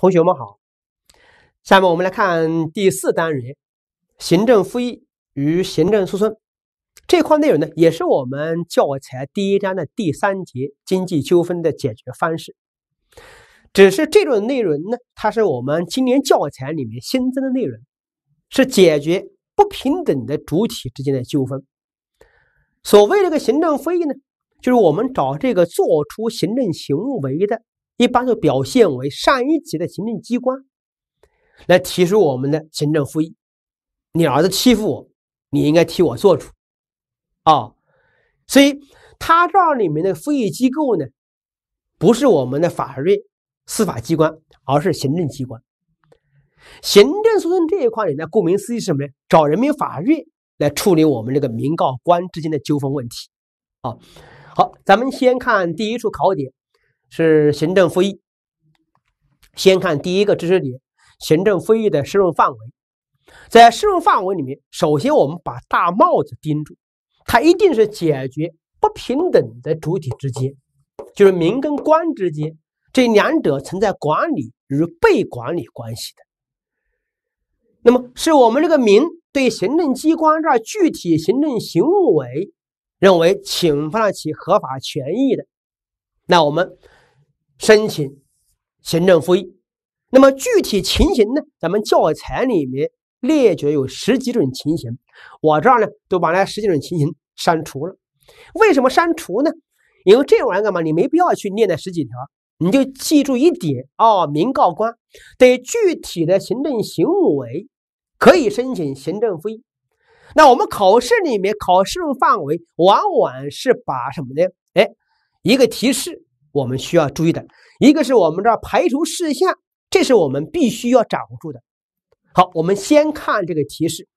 同学们好，下面我们来看第四单元行政复议与行政诉讼这块内容呢，也是我们教材第一章的第三节经济纠纷的解决方式。只是这种内容呢，它是我们今年教材里面新增的内容，是解决不平等的主体之间的纠纷。所谓这个行政复议呢，就是我们找这个做出行政行为的。一般都表现为上一级的行政机关来提出我们的行政复议。你儿子欺负我，你应该替我做主啊！所以他这里面的复议机构呢，不是我们的法律司法机关，而是行政机关。行政诉讼这一块里呢，顾名思义是什么呢？找人民法院来处理我们这个民告官之间的纠纷问题啊。好，咱们先看第一处考点。是行政复议。先看第一个知识点：行政复议的适用范围。在适用范围里面，首先我们把大帽子盯住，它一定是解决不平等的主体之间，就是民跟官之间这两者存在管理与被管理关系的。那么，是我们这个民对行政机关这具体行政行为认为侵犯了其合法权益的，那我们。申请行政复议，那么具体情形呢？咱们教材里面列举有十几种情形，我这儿呢都把那十几种情形删除了。为什么删除呢？因为这玩意儿干嘛？你没必要去念那十几条，你就记住一点哦：民告官对具体的行政行为可以申请行政复议。那我们考试里面考试范围往往是把什么呢？哎，一个提示。我们需要注意的一个是我们这排除事项，这是我们必须要掌握住的。好，我们先看这个提示。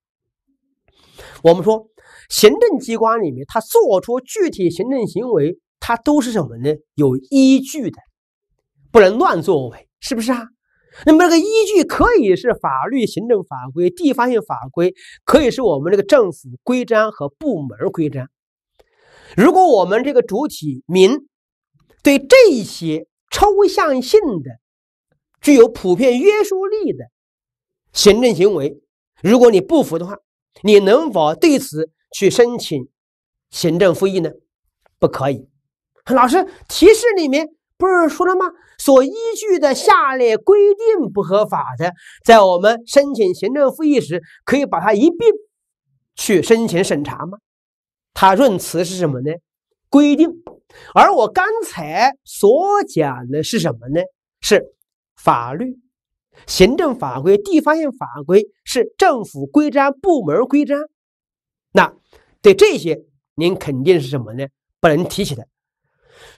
我们说，行政机关里面，他做出具体行政行为，它都是什么呢？有依据的，不能乱作为，是不是啊？那么这个依据可以是法律、行政法规、地方性法规，可以是我们这个政府规章和部门规章。如果我们这个主体民。对这些抽象性的、具有普遍约束力的行政行为，如果你不服的话，你能否对此去申请行政复议呢？不可以。老师，提示里面不是说了吗？所依据的下列规定不合法的，在我们申请行政复议时，可以把它一并去申请审查吗？它论词是什么呢？规定。而我刚才所讲的是什么呢？是法律、行政法规、地方性法规，是政府规章、部门规章。那对这些，您肯定是什么呢？不能提起的。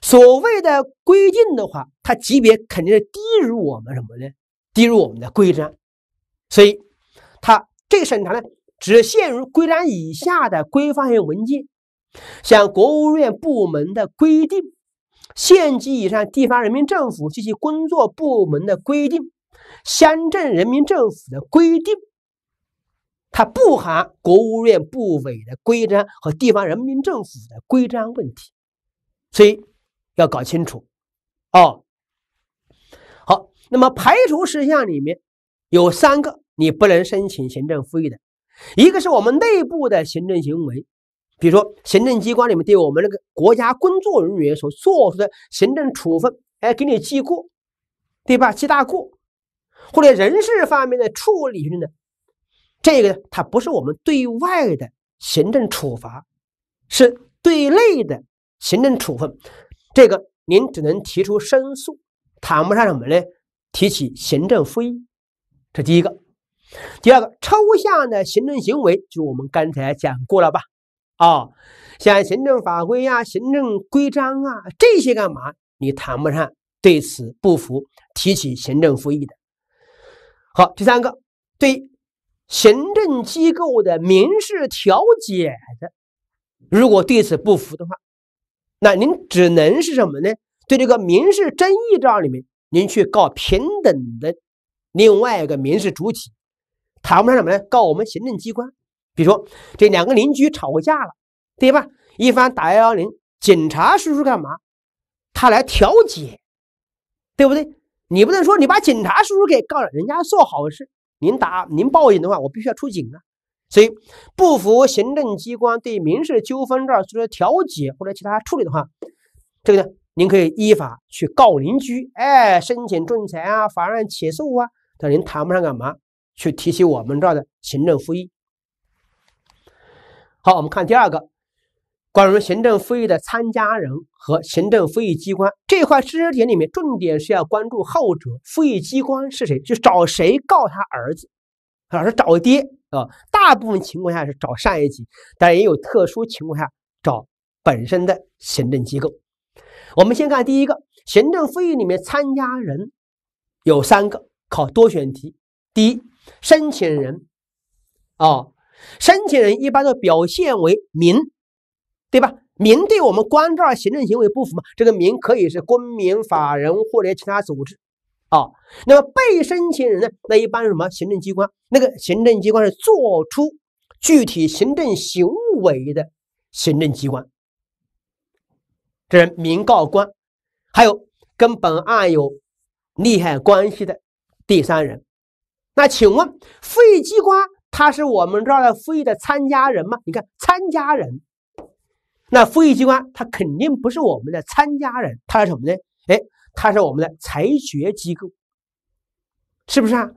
所谓的规定的话，它级别肯定是低于我们什么呢？低于我们的规章。所以，它这个审查呢，只限于规章以下的规范性文件。像国务院部门的规定、县级以上地方人民政府及其工作部门的规定、乡镇人民政府的规定，它不含国务院部委的规章和地方人民政府的规章问题，所以要搞清楚哦。好，那么排除事项里面有三个你不能申请行政复议的，一个是我们内部的行政行为。比如说，行政机关里面对我们那个国家工作人员所做出的行政处分，哎，给你记过，对吧？记大过，或者人事方面的处理呢？这个它不是我们对外的行政处罚，是对内的行政处分。这个您只能提出申诉，谈不上什么呢？提起行政复议，这第一个。第二个，抽象的行政行为，就我们刚才讲过了吧？啊，像行政法规呀、行政规章啊这些干嘛？你谈不上对此不服，提起行政复议的。好，第三个，对行政机构的民事调解的，如果对此不服的话，那您只能是什么呢？对这个民事争议这里面，您去告平等的另外一个民事主体，谈不上什么呢？告我们行政机关。比如说，这两个邻居吵过架了，对吧？一方打幺幺零，警察叔叔干嘛？他来调解，对不对？你不能说你把警察叔叔给告了，人家做好事，您打您报警的话，我必须要出警啊。所以不服行政机关对民事纠纷这儿做出调解或者其他处理的话，这个呢，您可以依法去告邻居，哎，申请仲裁啊，法院起诉啊，但您谈不上干嘛，去提起我们这儿的行政复议。好，我们看第二个。关于行政复议的参加人和行政复议机关这块知识点里面，重点是要关注后者。复议机关是谁？就找谁告他儿子，老，是找爹啊。大部分情况下是找上一级，但也有特殊情况下找本身的行政机构。我们先看第一个，行政复议里面参加人有三个，考多选题。第一，申请人啊，申请人一般都表现为民。对吧？民对我们关照行政行为不服嘛？这个民可以是公民、法人或者其他组织啊。那么被申请人呢？那一般是什么？行政机关。那个行政机关是做出具体行政行为的行政机关。这是民告官，还有跟本案有利害关系的第三人。那请问复议机关他是我们这儿的复议的参加人吗？你看参加人。那复议机关他肯定不是我们的参加人，他是什么呢？哎，他是我们的裁决机构，是不是啊？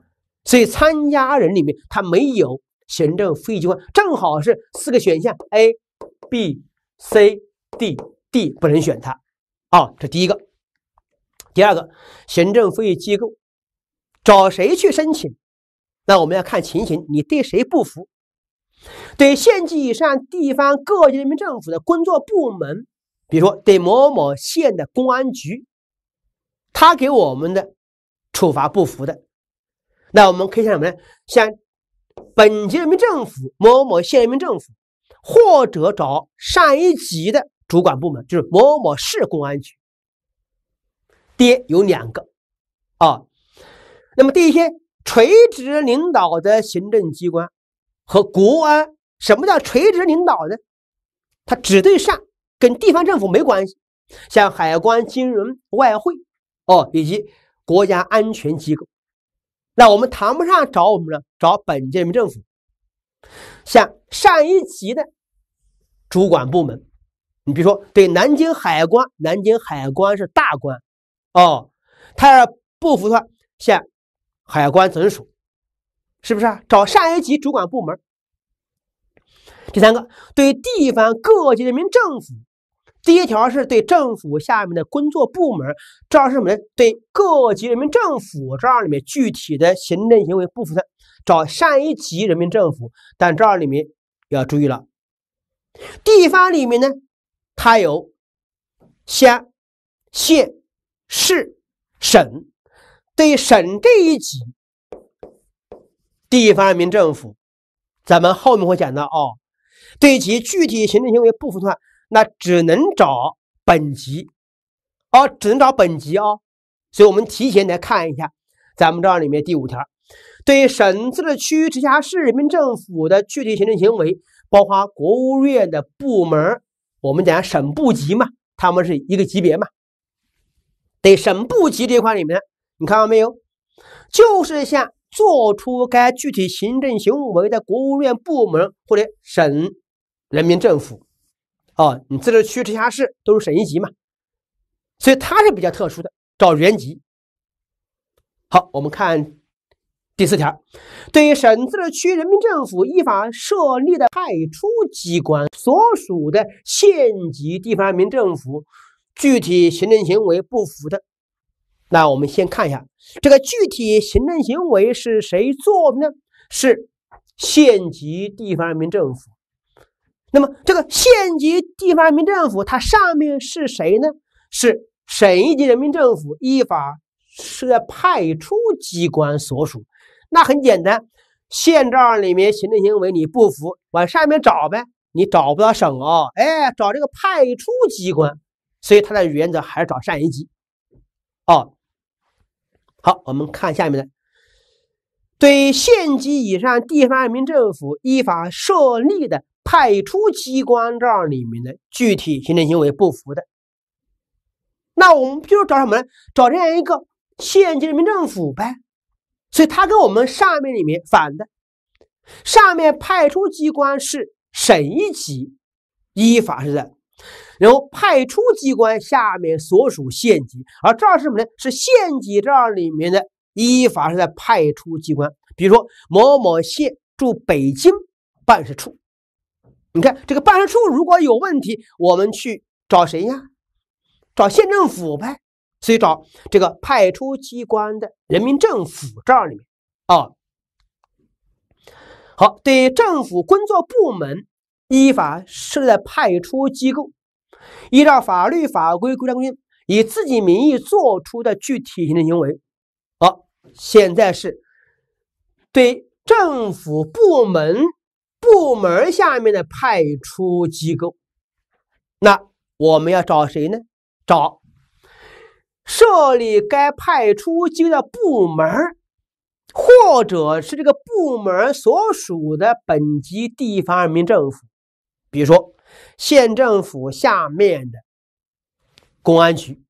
所以参加人里面他没有行政复议机关，正好是四个选项 A、B、C、D、D 不能选它啊。这第一个，第二个，行政复议机构找谁去申请？那我们要看情形，你对谁不服？对县级以上地方各级人民政府的工作部门，比如说对某某县的公安局，他给我们的处罚不服的，那我们可以向什么呢？向本级人民政府、某某县人民政府，或者找上一级的主管部门，就是某某市公安局。爹有两个啊，那么第一些垂直领导的行政机关。和国安，什么叫垂直领导呢？它只对上，跟地方政府没关系。像海关、金融、外汇，哦，以及国家安全机构，那我们谈不上找我们呢，找本级人民政府。像上一级的主管部门，你比如说对南京海关，南京海关是大关，哦，他要不服的话，像海关总署。是不是啊？找上一级主管部门。第三个，对地方各级人民政府，第一条是对政府下面的工作部门，这儿是什么呢？对各级人民政府这儿里面具体的行政行为不服的，找上一级人民政府。但这儿里面要注意了，地方里面呢，它有乡、县、市、省，对省这一级。地方人民政府，咱们后面会讲到哦。对其具体行政行为不服的话，那只能找本级，哦，只能找本级哦。所以我们提前来看一下，咱们这里面第五条，对省、自治区、直辖市人民政府的具体行政行为，包括国务院的部门，我们讲省部级嘛，他们是一个级别嘛。对省部级这块里面，你看到没有？就是像。做出该具体行政行为的国务院部门或者省人民政府，哦，你自治区、直辖市都是省一级嘛，所以它是比较特殊的，找原级。好，我们看第四条，对于省、自治区人民政府依法设立的派出机关所属的县级地方人民政府具体行政行为不服的。那我们先看一下这个具体行政行为是谁做的呢？是县级地方人民政府。那么这个县级地方人民政府，它上面是谁呢？是省一级人民政府依法设派出机关所属。那很简单，县这儿里面行政行为你不服，往上面找呗。你找不到省啊，哎，找这个派出机关。所以它的原则还是找上一级哦。好，我们看下面的，对县级以上地方人民政府依法设立的派出机关这里面的具体行政行为不服的，那我们就找什么呢？找这样一个县级人民政府呗。所以它跟我们上面里面反的，上面派出机关是省一级，依法是在，然后派出机关下面所属县级，而这儿是什么呢？是县级这儿里面的依法是在派出机关。比如说某某县驻北京办事处，你看这个办事处如果有问题，我们去找谁呀？找县政府呗。所以找这个派出机关的人民政府这儿里面啊。好，对政府工作部门依法设在派出机构，依照法律法规规章规定，以自己名义做出的具体行政行为。好，现在是。对政府部门部门下面的派出机构，那我们要找谁呢？找设立该派出机构的部门，或者是这个部门所属的本级地方人民政府，比如说县政府下面的公安局，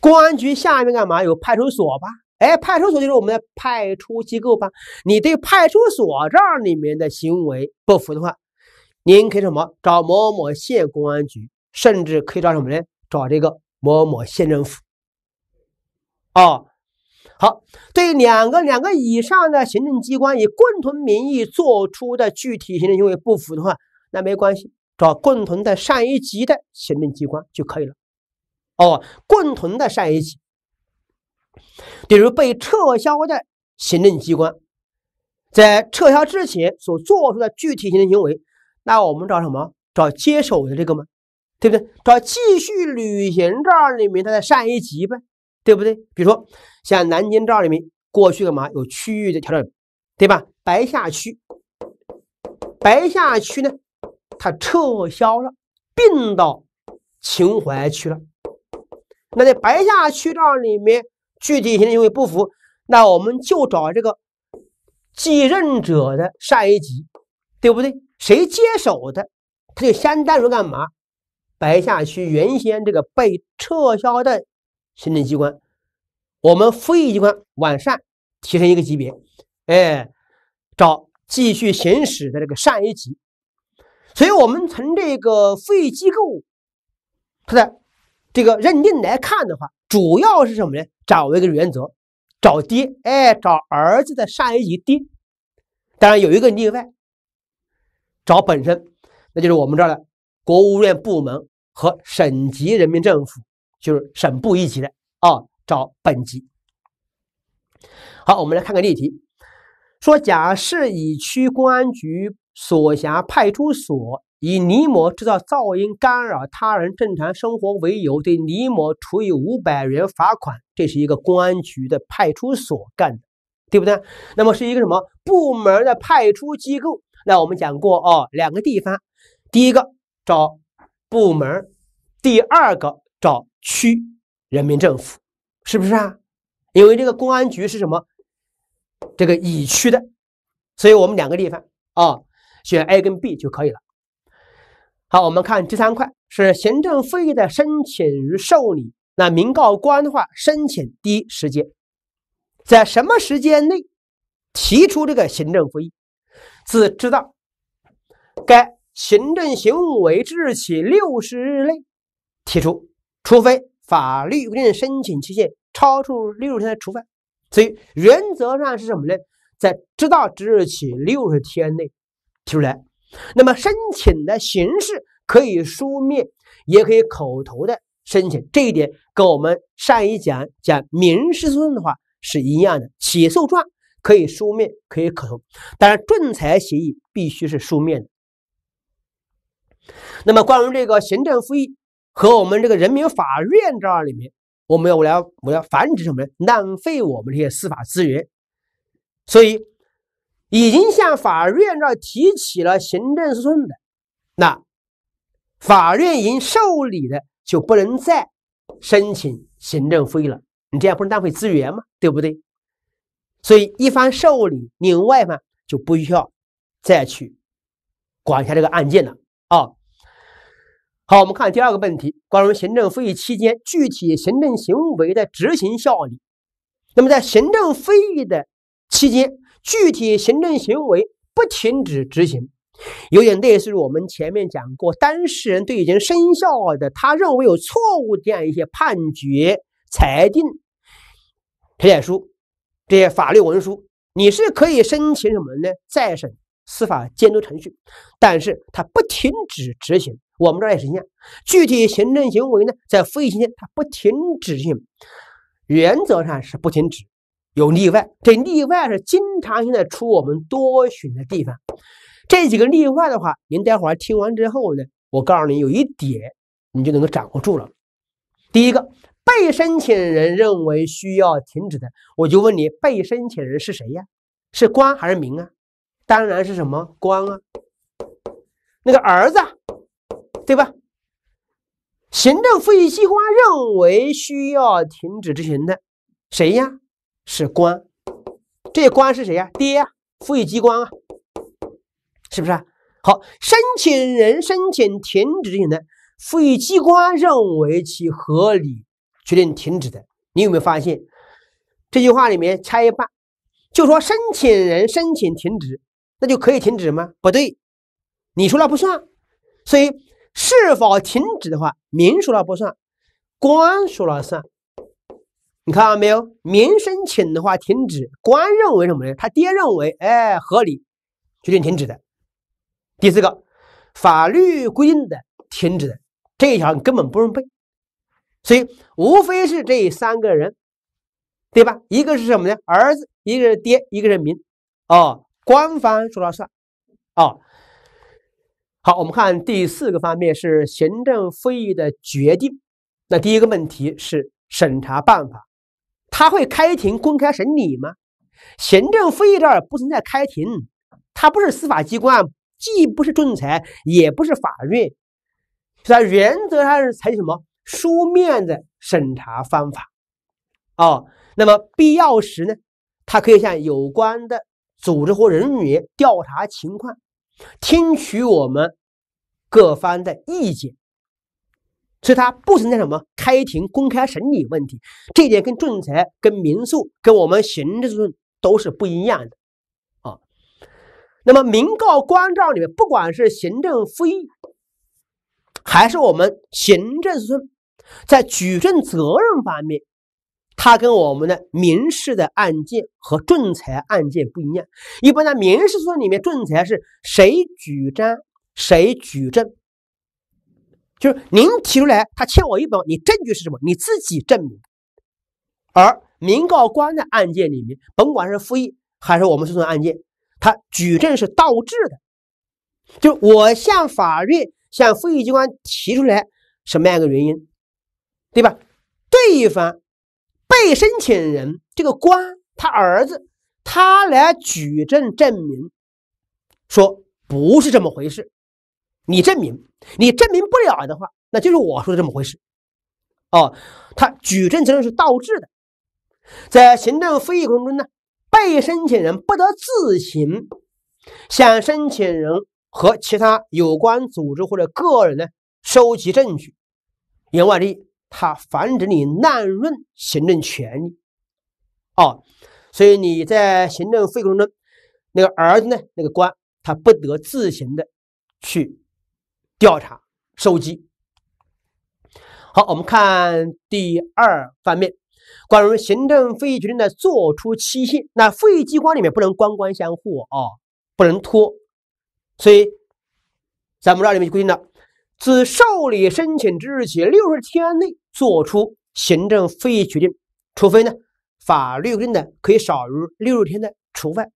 公安局下面干嘛？有派出所吧？哎，派出所就是我们的派出机构吧？你对派出所这儿里面的行为不服的话，您可以什么找某某县公安局，甚至可以找什么呢？找这个某某县政府。哦，好，对两个两个以上的行政机关以共同名义做出的具体行政行为不服的话，那没关系，找共同的上一级的行政机关就可以了。哦，共同的上一级。比如被撤销的行政机关，在撤销之前所做出的具体行政行为，那我们找什么？找接手的这个吗？对不对？找继续履行这儿里面它的上一级呗，对不对？比如说像南京这儿里面过去干嘛有区域的调整，对吧？白下区，白下区呢，它撤销了，并到秦淮区了。那在白下区这儿里面。具体行政行为不符，那我们就找这个继任者的上一级，对不对？谁接手的，他就相当于干嘛？白下区原先这个被撤销的行政机关，我们复议机关往上提升一个级别，哎，找继续行使的这个上一级。所以，我们从这个复议机构它的这个认定来看的话，主要是什么呢？掌握一个原则，找爹，哎，找儿子的上一级爹。当然有一个例外，找本身，那就是我们这儿的国务院部门和省级人民政府，就是省部一级的啊，找本级。好，我们来看个例题，说甲市乙区公安局所辖派出所。以李某制造噪音干扰他人正常生活为由，对李某处以五百元罚款，这是一个公安局的派出所干的，对不对？那么是一个什么部门的派出机构？那我们讲过哦，两个地方，第一个找部门，第二个找区人民政府，是不是啊？因为这个公安局是什么？这个乙区的，所以我们两个地方啊，选 A 跟 B 就可以了。好，我们看第三块是行政复议的申请与受理。那民告官的话，申请第一时间在什么时间内提出这个行政复议？自知道该行政行为之日起六十日内提出，除非法律规定申请期限超出六十天的处分。所以原则上是什么呢？在知道之日起六十天内提出来。那么申请的形式可以书面，也可以口头的申请，这一点跟我们上一讲讲民事诉讼的话是一样的。起诉状可以书面，可以口头，当然仲裁协议必须是书面的。那么关于这个行政复议和我们这个人民法院这儿里面，我们要我要我要防止什么呢？浪费我们这些司法资源，所以。已经向法院这提起了行政诉讼的，那法院已经受理的就不能再申请行政复议了。你这样不是浪费资源吗？对不对？所以一方受理，另外一方就不需要再去管一下这个案件了啊。好，我们看第二个问题，关于行政复议期间具体行政行为的执行效力。那么在行政复议的期间，具体行政行为不停止执行，有点类似于我们前面讲过，当事人对已经生效的他认为有错误这样一些判决、裁定、调解书这些法律文书，你是可以申请什么呢？再审司法监督程序，但是它不停止执行。我们这儿也是一样，具体行政行为呢，在非议期间它不停止性。原则上是不停止，有例外。这例外是经常性的出我们多选的地方。这几个例外的话，您待会儿听完之后呢，我告诉你有一点，你就能够掌握住了。第一个，被申请人认为需要停止的，我就问你，被申请人是谁呀？是官还是民啊？当然是什么官啊？那个儿子，对吧？行政复议机关认为需要停止执行的，谁呀？是官。这官是谁呀？爹呀，复议机关啊，是不是？好，申请人申请停止执行的，复议机关认为其合理，决定停止的。你有没有发现这句话里面拆一半，就说申请人申请停止，那就可以停止吗？不对，你说了不算，所以。是否停止的话，民说了不算，官说了算。你看到没有？民申请的话停止，官认为什么呢？他爹认为，哎，合理，决定停止的。第四个，法律规定的停止的这一条你根本不用背，所以无非是这三个人，对吧？一个是什么呢？儿子，一个是爹，一个是民。哦，官方说了算。哦。好，我们看第四个方面是行政复议的决定。那第一个问题是审查办法，他会开庭公开审理吗？行政复议这儿不存在开庭，它不是司法机关，既不是仲裁，也不是法院，在原则上是采取什么书面的审查方法。哦，那么必要时呢，他可以向有关的组织或人员调查情况。听取我们各方的意见，所以它不存在什么开庭公开审理问题。这一点跟仲裁、跟民诉、跟我们行政诉讼都是不一样的啊。那么民告关照里面，不管是行政复议，还是我们行政诉讼，在举证责任方面。它跟我们的民事的案件和仲裁案件不一样。一般在民事诉讼里面，仲裁是谁举证谁举证，就是您提出来，他欠我一本，你证据是什么？你自己证明。而民告官的案件里面，甭管是复议还是我们诉讼案件，他举证是倒置的，就我向法院、向复议机关提出来什么样一个原因，对吧？对方。被申请人这个官，他儿子，他来举证证明，说不是这么回事。你证明，你证明不了的话，那就是我说的这么回事。哦，他举证责任是倒置的。在行政复议过程中呢，被申请人不得自行向申请人和其他有关组织或者个人呢收集证据。言外之意。他防止你滥用行政权利，哦，所以你在行政复议过程中，那个儿子呢，那个官，他不得自行的去调查、收集。好，我们看第二方面，关于行政复议决定的作出期限，那复议机关里面不能官官相护啊，不能拖，所以咱们这里面就规定了。自受理申请之日起六十天内作出行政复议决定，除非呢法律规定的可以少于六十天的除外。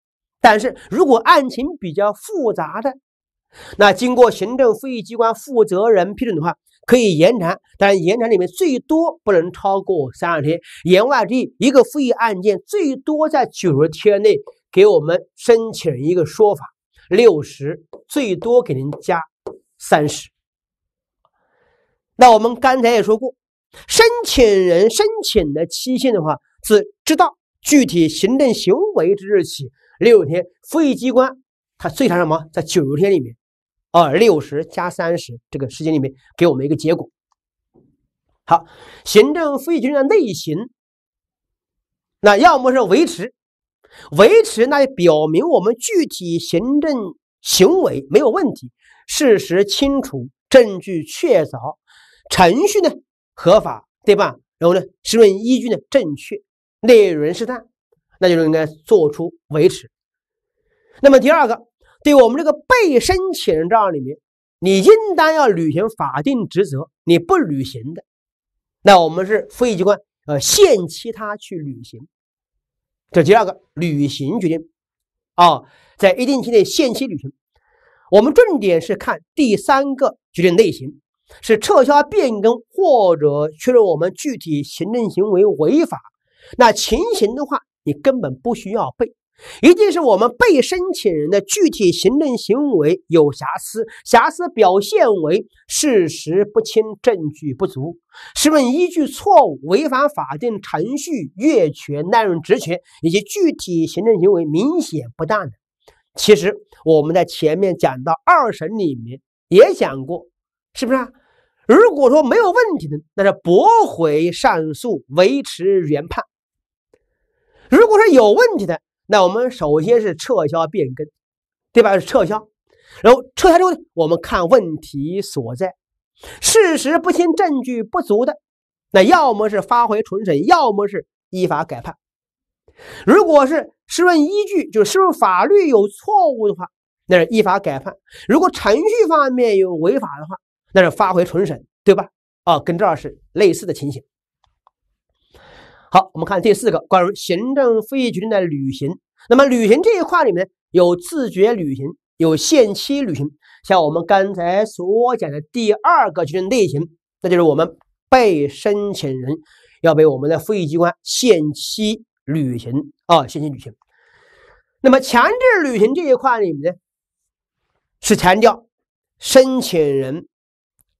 但是如果案情比较复杂的，那经过行政复议机关负责人批准的话，可以延长，但是延长里面最多不能超过三十天。言外之意，一个复议案件最多在九十天内给我们申请人一个说法，六十最多给您加三十。那我们刚才也说过，申请人申请的期限的话，是知道具体行政行为之日起六天，复议机关它最长什么，在九十天里面，啊，六十加三十这个时间里面给我们一个结果。好，行政复议决定的类型，那要么是维持，维持那表明我们具体行政行为没有问题，事实清楚，证据确凿，程序呢合法，对吧？然后呢，申论依据呢正确，内容适当，那就是应该做出维持。那么第二个，对我们这个被申请人这样里面，你应当要履行法定职责，你不履行的，那我们是复议机关呃限期他去履行。这第二个履行决定啊，在一定期内限期履行。我们重点是看第三个决定类型，是撤销、变更或者确认我们具体行政行为违法。那情形的话，你根本不需要背。一定是我们被申请人的具体行政行为有瑕疵，瑕疵表现为事实不清、证据不足、申论依据错误、违反法定程序、越权滥用职权以及具体行政行为明显不当的。其实我们在前面讲到二审里面也讲过，是不是啊？如果说没有问题的，那是驳回上诉，维持原判；如果说有问题的，那我们首先是撤销变更，对吧？是撤销，然后撤销之后呢，我们看问题所在，事实不清、证据不足的，那要么是发回重审，要么是依法改判。如果是申论依据，就是申论法律有错误的话，那是依法改判；如果程序方面有违法的话，那是发回重审，对吧？啊，跟这儿是类似的情形。好，我们看第四个关于行政复议决定的履行。那么履行这一块里面有自觉履行，有限期履行。像我们刚才所讲的第二个决定类型，那就是我们被申请人要被我们的复议机关限期履行啊，限期履行。那么强制履行这一块里面呢，是强调申请人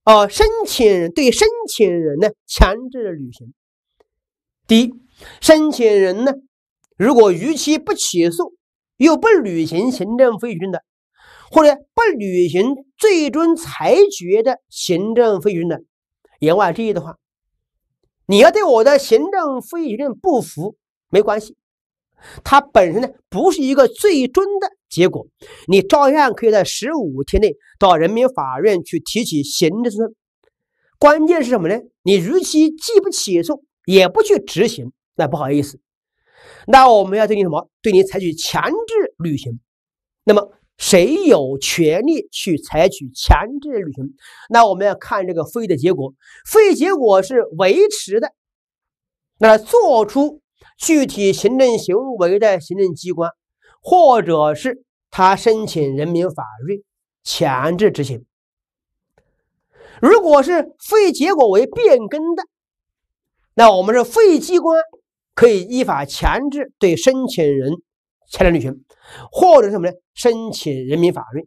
啊，申请人对申请人的强制履行。第一，申请人呢，如果逾期不起诉，又不履行行政复议的，或者不履行最终裁决的行政复议的，言外之意的话，你要对我的行政复议决定不服，没关系，它本身呢不是一个最终的结果，你照样可以在十五天内到人民法院去提起行政诉讼。关键是什么呢？你逾期既不起诉。也不去执行，那不好意思，那我们要对你什么？对你采取强制履行。那么谁有权利去采取强制履行？那我们要看这个复议的结果，复议结果是维持的，那做出具体行政行为的行政机关，或者是他申请人民法院强制执行。如果是复议结果为变更的。那我们是复议机关，可以依法强制对申请人强制履行，或者什么呢？申请人民法院。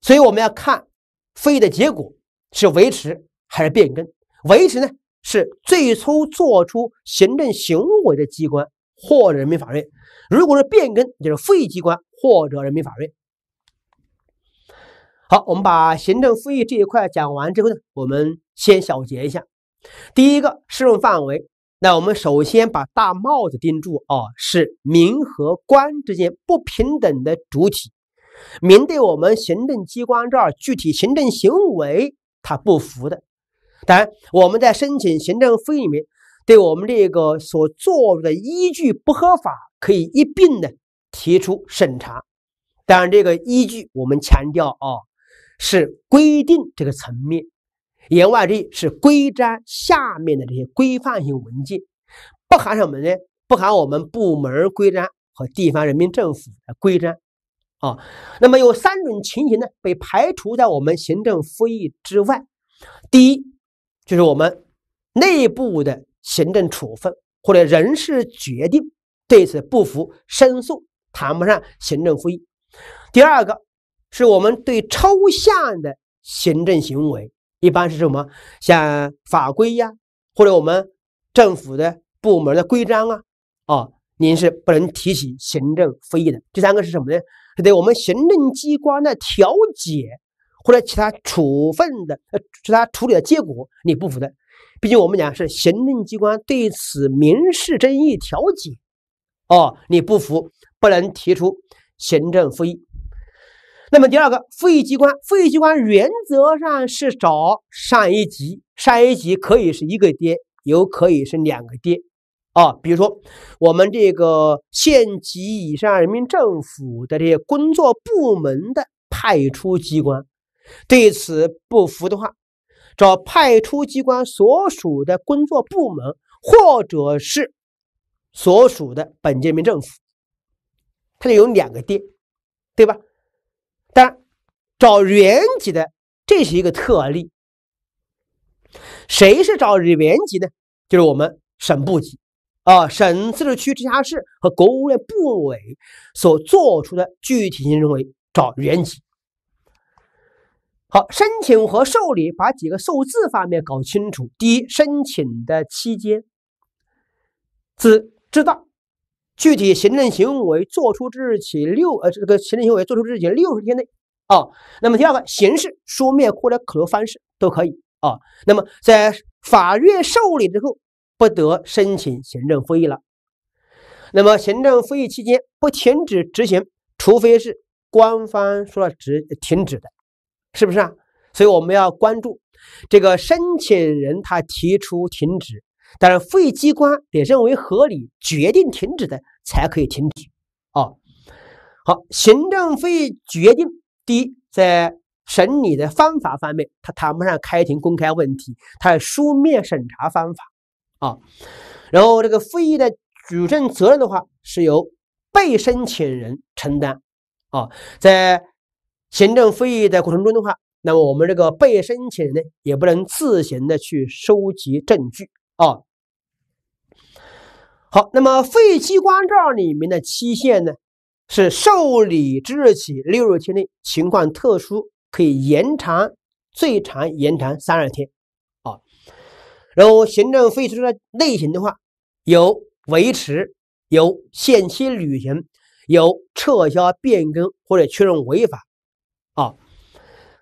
所以我们要看复议的结果是维持还是变更。维持呢是最初做出行政行为的机关或者人民法院；如果是变更，就是复议机关或者人民法院。好，我们把行政复议这一块讲完之后呢，我们先小结一下。第一个适用范围，那我们首先把大帽子盯住啊，是民和官之间不平等的主体，民对我们行政机关这儿具体行政行为他不服的，当然我们在申请行政复议里面，对我们这个所做的依据不合法，可以一并的提出审查，当然这个依据我们强调啊，是规定这个层面。言外之意是规章下面的这些规范性文件，不含什么呢？不含我们部门规章和地方人民政府的规章啊。那么有三种情形呢，被排除在我们行政复议之外。第一，就是我们内部的行政处分或者人事决定对此不服，申诉谈不上行政复议。第二个，是我们对抽象的行政行为。一般是什么？像法规呀，或者我们政府的部门的规章啊，啊，您是不能提起行政复议的。第三个是什么呢？是对我们行政机关的调解或者其他处分的呃其他处理的结果你不服的。毕竟我们讲是行政机关对此民事争议调解，哦，你不服不能提出行政复议。那么第二个，复议机关，复议机关原则上是找上一级，上一级可以是一个爹，有可以是两个爹。啊，比如说我们这个县级以上人民政府的这些工作部门的派出机关，对此不服的话，找派出机关所属的工作部门，或者是所属的本届人民政府，它就有两个爹，对吧？但，找原级的这是一个特例。谁是找原级呢？就是我们省部级。啊，省、自治区、直辖市和国务院部委所做出的具体行政为找原级。好，申请和受理，把几个数字方面搞清楚。第一，申请的期间，自知道具体行政行为作出之日起六呃，这个行政行为作出之日起六十天内啊。那么第二个，形式书面或者口头方式都可以啊。那么在法院受理之后。不得申请行政复议了。那么行政复议期间不停止执行，除非是官方说了止停止的，是不是啊？所以我们要关注这个申请人他提出停止，但是复议机关得认为合理，决定停止的才可以停止。啊，好，行政复议决定第一，在审理的方法方面，他谈不上开庭公开问题，他书面审查方法。啊，然后这个复议的举证责任的话，是由被申请人承担。啊，在行政复议的过程中的话，那么我们这个被申请人呢，也不能自行的去收集证据。啊，好，那么复议机关这里面的期限呢，是受理之日起六十天内，情况特殊可以延长，最长延长三十天。啊然后行政废除的类型的话，有维持、有限期履行、有撤销、变更或者确认违法。啊，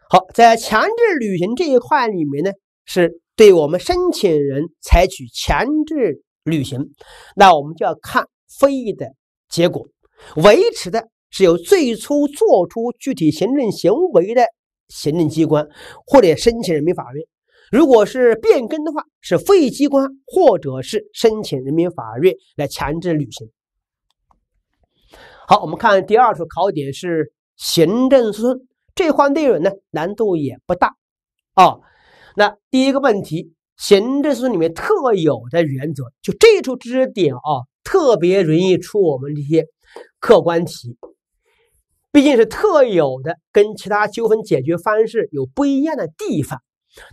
好，在强制履行这一块里面呢，是对我们申请人采取强制履行，那我们就要看复议的结果。维持的是由最初做出具体行政行为的行政机关或者申请人民法院。如果是变更的话，是复议机关或者是申请人民法院来强制履行。好，我们看第二处考点是行政诉讼，这块内容呢难度也不大啊。那第一个问题，行政诉讼里面特有的原则，就这处知识点啊，特别容易出我们这些客观题，毕竟是特有的，跟其他纠纷解决方式有不一样的地方。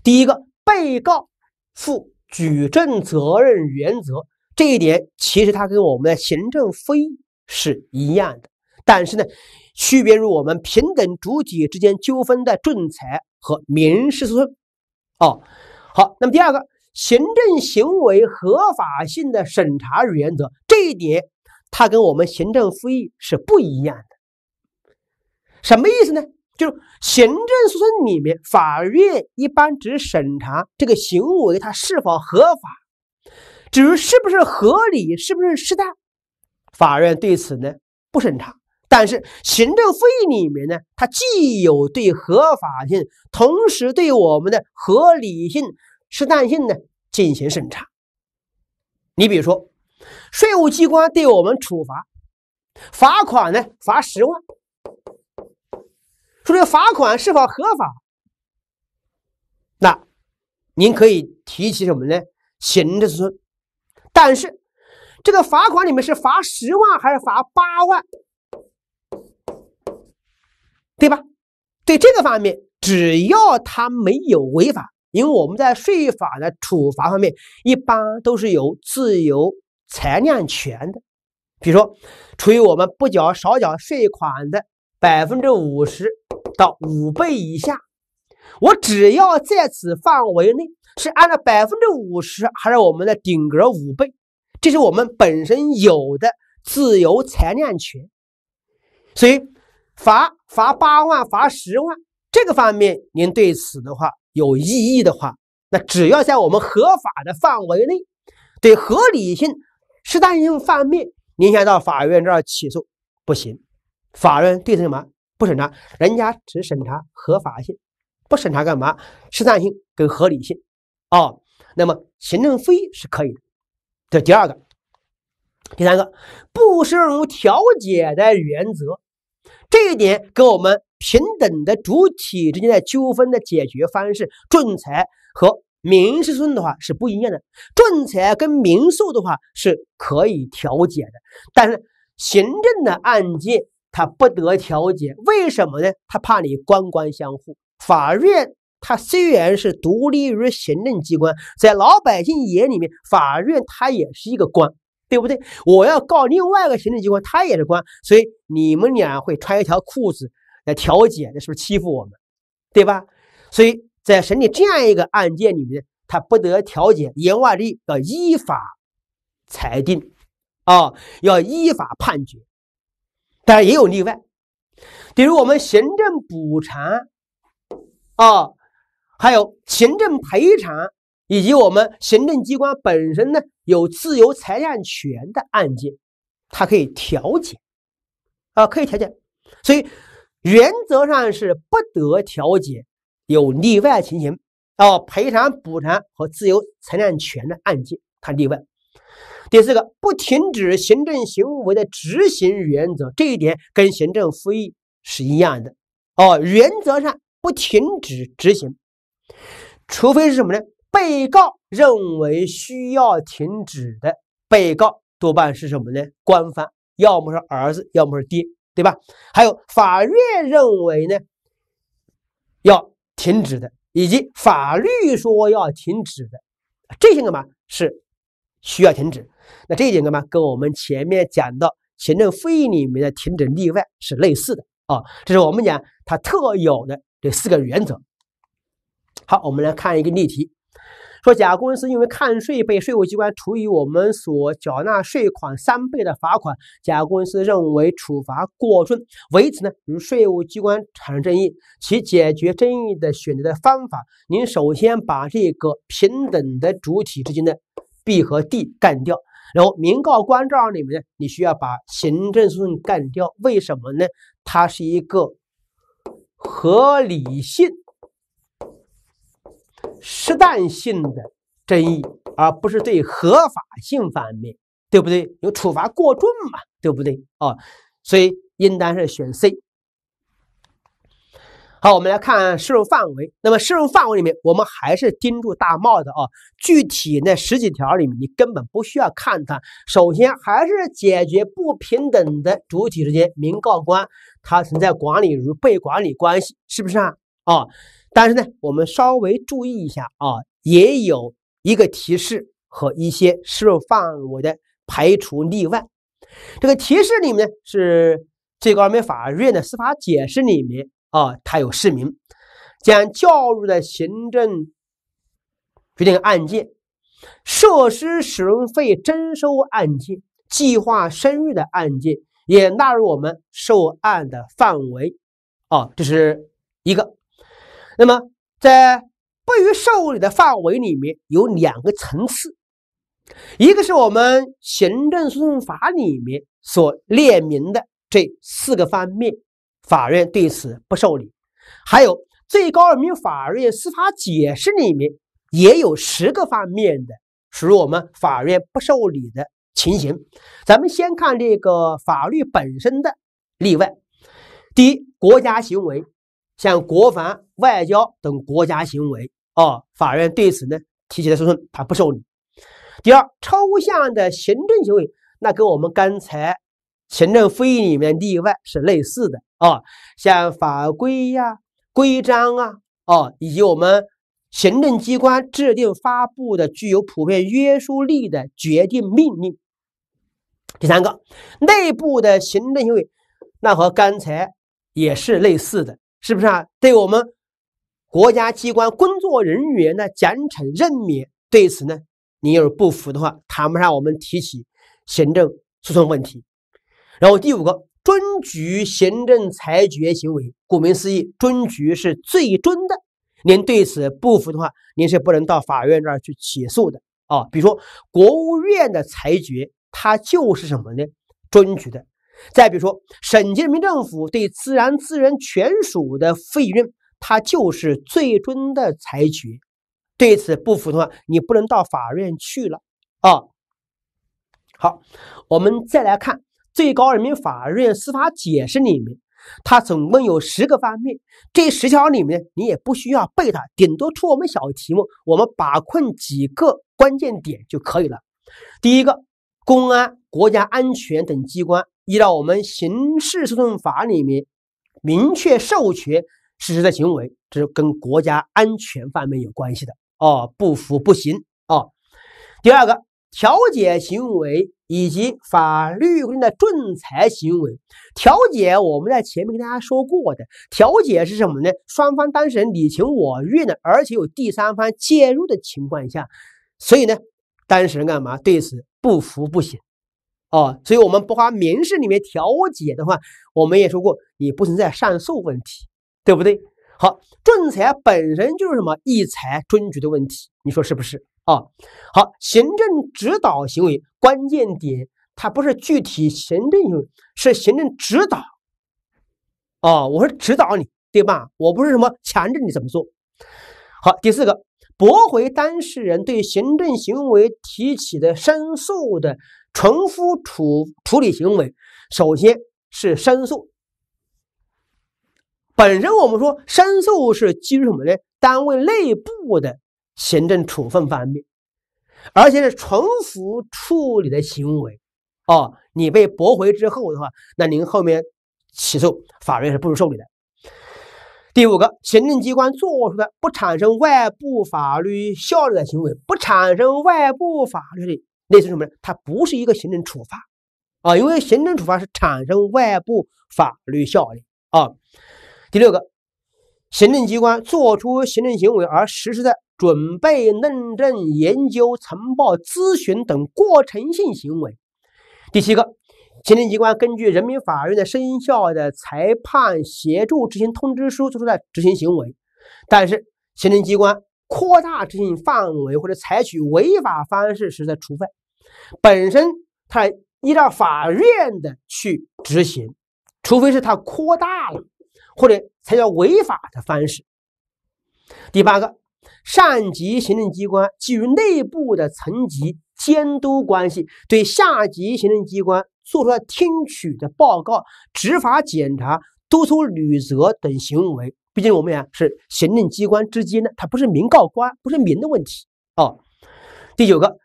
第一个，被告负举证责任原则这一点，其实它跟我们的行政复议是一样的，但是呢，区别于我们平等主体之间纠纷的仲裁和民事诉讼。哦，好，那么第二个，行政行为合法性的审查原则这一点，它跟我们行政复议是不一样的。什么意思呢？就是行政诉讼里面，法院一般只审查这个行为它是否合法，至于是不是合理、是不是适当，法院对此呢不审查。但是行政复议里面呢，它既有对合法性，同时对我们的合理性、适当性呢进行审查。你比如说，税务机关对我们处罚，罚款呢罚十万。说这个罚款是否合法？那您可以提起什么呢？行政诉讼。但是这个罚款里面是罚十万还是罚八万？对吧？对这个方面，只要他没有违法，因为我们在税法的处罚方面，一般都是有自由裁量权的。比如说，处于我们不缴少缴税款的百分之五十。到五倍以下，我只要在此范围内是按照百分之五十，还是我们的顶格五倍，这是我们本身有的自由裁量权。所以罚罚八万、罚十万这个方面，您对此的话有异议的话，那只要在我们合法的范围内，对合理性、适当性方面，您想到法院这儿起诉不行，法院对什么不审查？人家只审查合法性，不审查干嘛？适当性跟合理性。哦，那么行政复议是可以的。这第二个，第三个，不适用调解的原则，这一点跟我们平等的主体之间的纠纷的解决方式，仲裁和民事诉讼的话是不一样的。仲裁跟民诉的话是可以调解的，但是行政的案件它不得调解，为什么呢？他怕你官官相护，法院。它虽然是独立于行政机关，在老百姓眼里面，法院它也是一个官，对不对？我要告另外一个行政机关，他也是官，所以你们俩会穿一条裤子来调解，那是不是欺负我们？对吧？所以在审理这样一个案件里面，他不得调解，言外之意要依法裁定啊，要依法判决。当然也有例外，比如我们行政补偿啊。还有行政赔偿，以及我们行政机关本身呢有自由裁量权的案件，它可以调解，啊，可以调解。所以原则上是不得调解，有例外情形。哦，赔偿、补偿和自由裁量权的案件，它例外。第四个，不停止行政行为的执行原则，这一点跟行政复议是一样的。哦，原则上不停止执行。除非是什么呢？被告认为需要停止的，被告多半是什么呢？官方，要么是儿子，要么是爹，对吧？还有法院认为呢要停止的，以及法律说要停止的，这些干嘛是需要停止？那这一点干嘛跟我们前面讲到行政复议里面的停止例外是类似的啊？这是我们讲它特有的这四个原则。好，我们来看一个例题，说甲公司因为看税被税务机关处以我们所缴纳税款三倍的罚款，甲公司认为处罚过重，为此呢与税务机关产生争议，其解决争议的选择的方法，您首先把这个平等的主体之间的 B 和 D 干掉，然后民告官状里面呢，你需要把行政诉讼干掉，为什么呢？它是一个合理性。适当性的争议，而不是对合法性方面，对不对？有处罚过重嘛，对不对？啊，所以应当是选 C。好，我们来看适用范围。那么适用范围里面，我们还是盯住大帽的啊。具体那十几条里面，你根本不需要看它。首先还是解决不平等的主体之间，民告官他存在管理与被管理关系，是不是啊？啊。但是呢，我们稍微注意一下啊，也有一个提示和一些适用范围的排除例外。这个提示里面是最高人民法院的司法解释里面啊，它有释明，将教育的行政决定案件、设施使用费征收案件、计划生育的案件也纳入我们受案的范围啊，这是一个。那么，在不予受理的范围里面有两个层次，一个是我们行政诉讼法里面所列明的这四个方面，法院对此不受理；还有最高人民法院司法解释里面也有十个方面的属于我们法院不受理的情形。咱们先看这个法律本身的例外，第一，国家行为。像国防、外交等国家行为，啊，法院对此呢提起的诉讼，他不受理。第二，抽象的行政行为，那跟我们刚才行政复议里面例外是类似的啊，像法规呀、规章啊，啊，以及我们行政机关制定发布的具有普遍约束力的决定命令。第三个，内部的行政行为，那和刚才也是类似的。是不是啊？对我们国家机关工作人员的奖惩任免，对此呢，你有不服的话，谈不上我们提起行政诉讼问题。然后第五个，遵局行政裁决行为，顾名思义，遵局是最终的您对此不服的话，您是不能到法院这儿去起诉的啊。比如说，国务院的裁决，它就是什么呢？遵局的。再比如说，省级人民政府对自然资源权属的负责任，它就是最终的裁决。对此不服的话，你不能到法院去了啊。好，我们再来看最高人民法院司法解释里面，它总共有十个方面。这十条里面，你也不需要背它，顶多出我们小题目，我们把控几个关键点就可以了。第一个，公安、国家安全等机关依照我们刑事诉讼法里面明确授权实施的行为，这是跟国家安全方面有关系的。哦，不服不行哦。第二个，调解行为以及法律规定的仲裁行为。调解我们在前面跟大家说过的，调解是什么呢？双方当事人你情我愿的，而且有第三方介入的情况下，所以呢，当事人干嘛？对此不服不行哦。所以我们不花民事里面调解的话，我们也说过，你不存在上诉问题，对不对？好，仲裁本身就是什么一裁终局的问题，你说是不是啊？好，行政指导行为关键点，它不是具体行政行为，是行政指导。哦，我是指导你，对吧？我不是什么强制你怎么做。好，第四个，驳回当事人对行政行为提起的申诉的重复处处理行为，首先是申诉。本身我们说申诉是基于什么呢？单位内部的行政处分方面，而且是重复处理的行为。哦，你被驳回之后的话，那您后面起诉法院是不予受理的。第五个，行政机关做出的不产生外部法律效力的行为，不产生外部法律的，类似什么呢？它不是一个行政处罚啊，因为行政处罚是产生外部法律效力啊。第六个，行政机关作出行政行为而实施的准备、论证、研究、呈报、咨询等过程性行为。第七个，行政机关根据人民法院的生效的裁判协助执行通知书作出的执行行为。但是，行政机关扩大执行范围或者采取违法方式时的处分，本身它依照法院的去执行，除非是它扩大了。或者才叫违法的方式。第八个，上级行政机关基于内部的层级监督关系，对下级行政机关做出了听取的报告、执法检查、督促履责等行为。毕竟我们呀是行政机关之间的，它不是民告官，不是民的问题哦。第九个。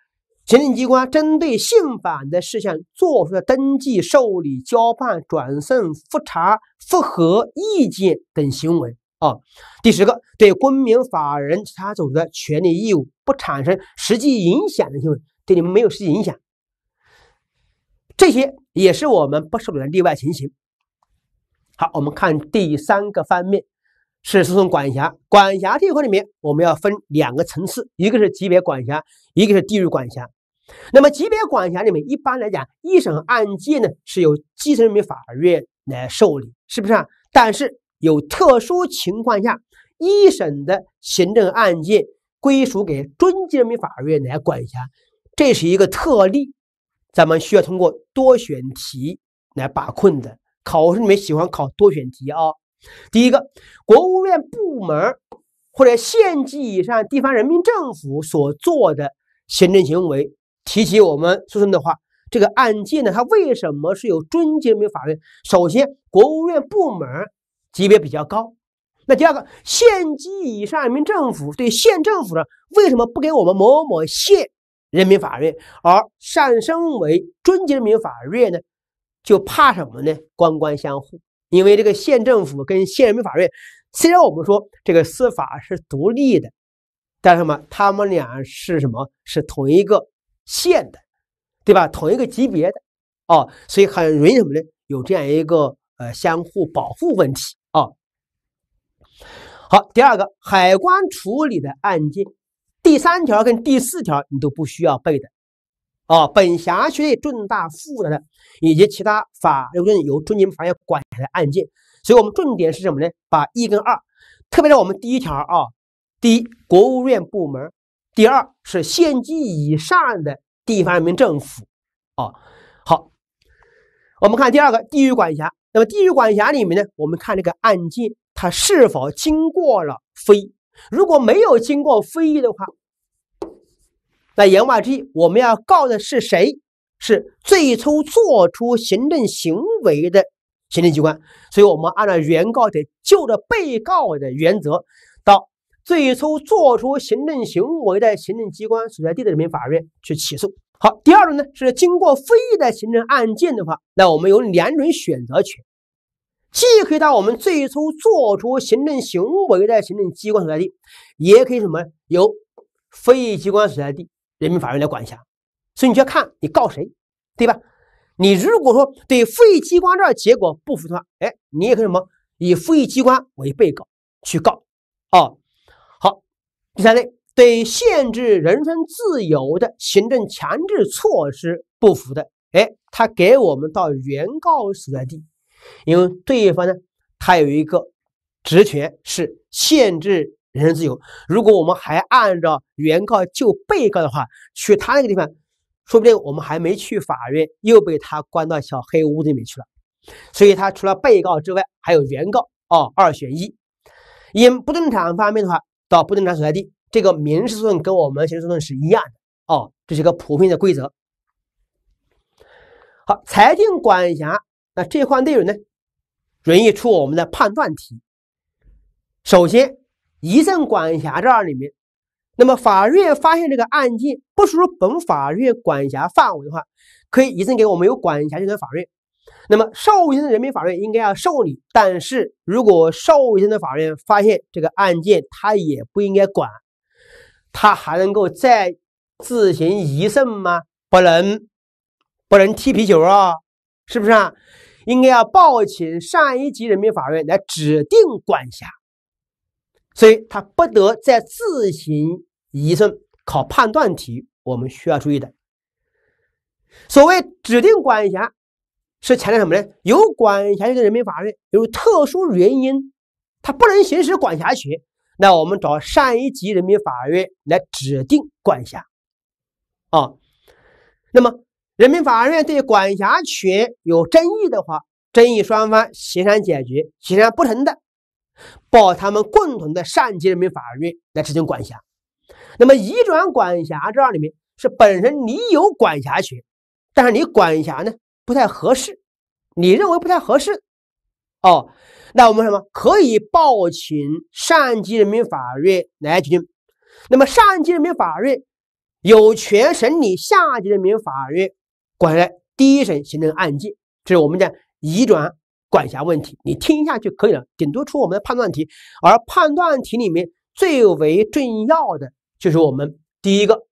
行政机关针对信访的事项作出的登记、受理、交办、转送、复查、复核意见等行为啊。第十个，对公民、法人、其他组织的权利义务不产生实际影响的行为，对你们没有实际影响，这些也是我们不受理的例外情形。好，我们看第三个方面是诉讼管辖。管辖这一块里面，我们要分两个层次，一个是级别管辖，一个是地域管辖。那么级别管辖里面，一般来讲，一审案件呢是由基层人民法院来受理，是不是啊？但是有特殊情况下，一审的行政案件归属给中级人民法院来管辖，这是一个特例，咱们需要通过多选题来把控的。考试里面喜欢考多选题啊。第一个，国务院部门或者县级以上地方人民政府所做的行政行为。提起我们诉讼的话，这个案件呢，它为什么是由中级人民法院？首先，国务院部门级别比较高。那第二个，县级以上人民政府对县政府呢，为什么不给我们某某县人民法院，而上升为中级人民法院呢？就怕什么呢？官官相护。因为这个县政府跟县人民法院，虽然我们说这个司法是独立的，但是什么？他们俩是什么？是同一个。县的，对吧？同一个级别的，哦，所以很容易什么呢？有这样一个呃相互保护问题啊。好，第二个，海关处理的案件，第三条跟第四条你都不需要背的，哦，本辖区内重大复杂的以及其他法律规定由中级法院管辖的案件，所以我们重点是什么呢？把一跟二，特别是我们第一条啊，第一，国务院部门；第二是县级以上的地方人民政府。啊，好，我们看第二个地域管辖。那么地域管辖里面呢，我们看这个案件它是否经过了非议。如果没有经过非议的话，那言外之意，我们要告的是谁？是最初做出行政行为的行政机关。所以，我们按照原告的就着被告的原则，最初做出行政行为的行政机关所在地的人民法院去起诉。好，第二种呢是经过非议的行政案件的话，那我们有两种选择权，既可以到我们最初做出行政行为的行政机关所在地，也可以什么由非议机关所在地人民法院来管辖。所以你就要看你告谁，对吧？你如果说对非议机关这儿结果不服的话，哎，你也可以什么以非议机关为被告去告。哦，第三类。对限制人身自由的行政强制措施不服的，哎，他给我们到原告所在地，因为对方呢，他有一个职权是限制人身自由。如果我们还按照原告就被告的话，去他那个地方，说不定我们还没去法院，又被他关到小黑屋里面去了。所以，他除了被告之外，还有原告哦，二选一。因不动产方面的话，到不动产所在地。这个民事诉讼跟我们刑事诉讼是一样的哦，这是一个普遍的规则。好，裁定管辖，那这块内容呢，容易出我们的判断题。首先，移送管辖这儿里面，那么法院发现这个案件不属于本法院管辖范围的话，可以移送给我们有管辖权的法院。那么受刑的人民法院应该要受理，但是如果受刑的法院发现这个案件，他也不应该管。他还能够再自行移送吗？不能，不能踢皮球啊，是不是啊？应该要报请上一级人民法院来指定管辖，所以他不得再自行移送。考判断题，我们需要注意的。所谓指定管辖，是强调什么呢？有管辖权的人民法院有特殊原因，他不能行使管辖权。那我们找上一级人民法院来指定管辖，啊，那么人民法院对管辖权有争议的话，争议双方协商解决，协商不成的，报他们共同的上级人民法院来指定管辖。那么移转管辖这里面是本身你有管辖权，但是你管辖呢不太合适，你认为不太合适，哦。那我们什么可以报请上级人民法院来决定？那么上级人民法院有权审理下级人民法院管辖第一审行政案件，这是我们讲移转管辖问题。你听一下就可以了，顶多出我们的判断题。而判断题里面最为重要的就是我们第一个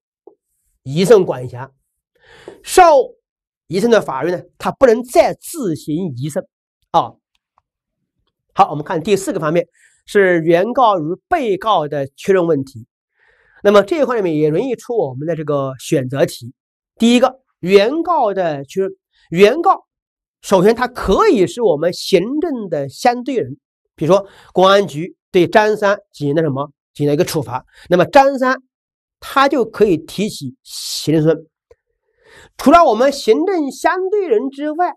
移送管辖，受移送的法院呢，它不能再自行移送啊。好，我们看第四个方面是原告与被告的确认问题。那么这一块里面也容易出我们的这个选择题。第一个，原告的确认，原告首先他可以是我们行政的相对人，比如说公安局对张三进行的什么进行了一个处罚，那么张三他就可以提起行政诉讼。除了我们行政相对人之外，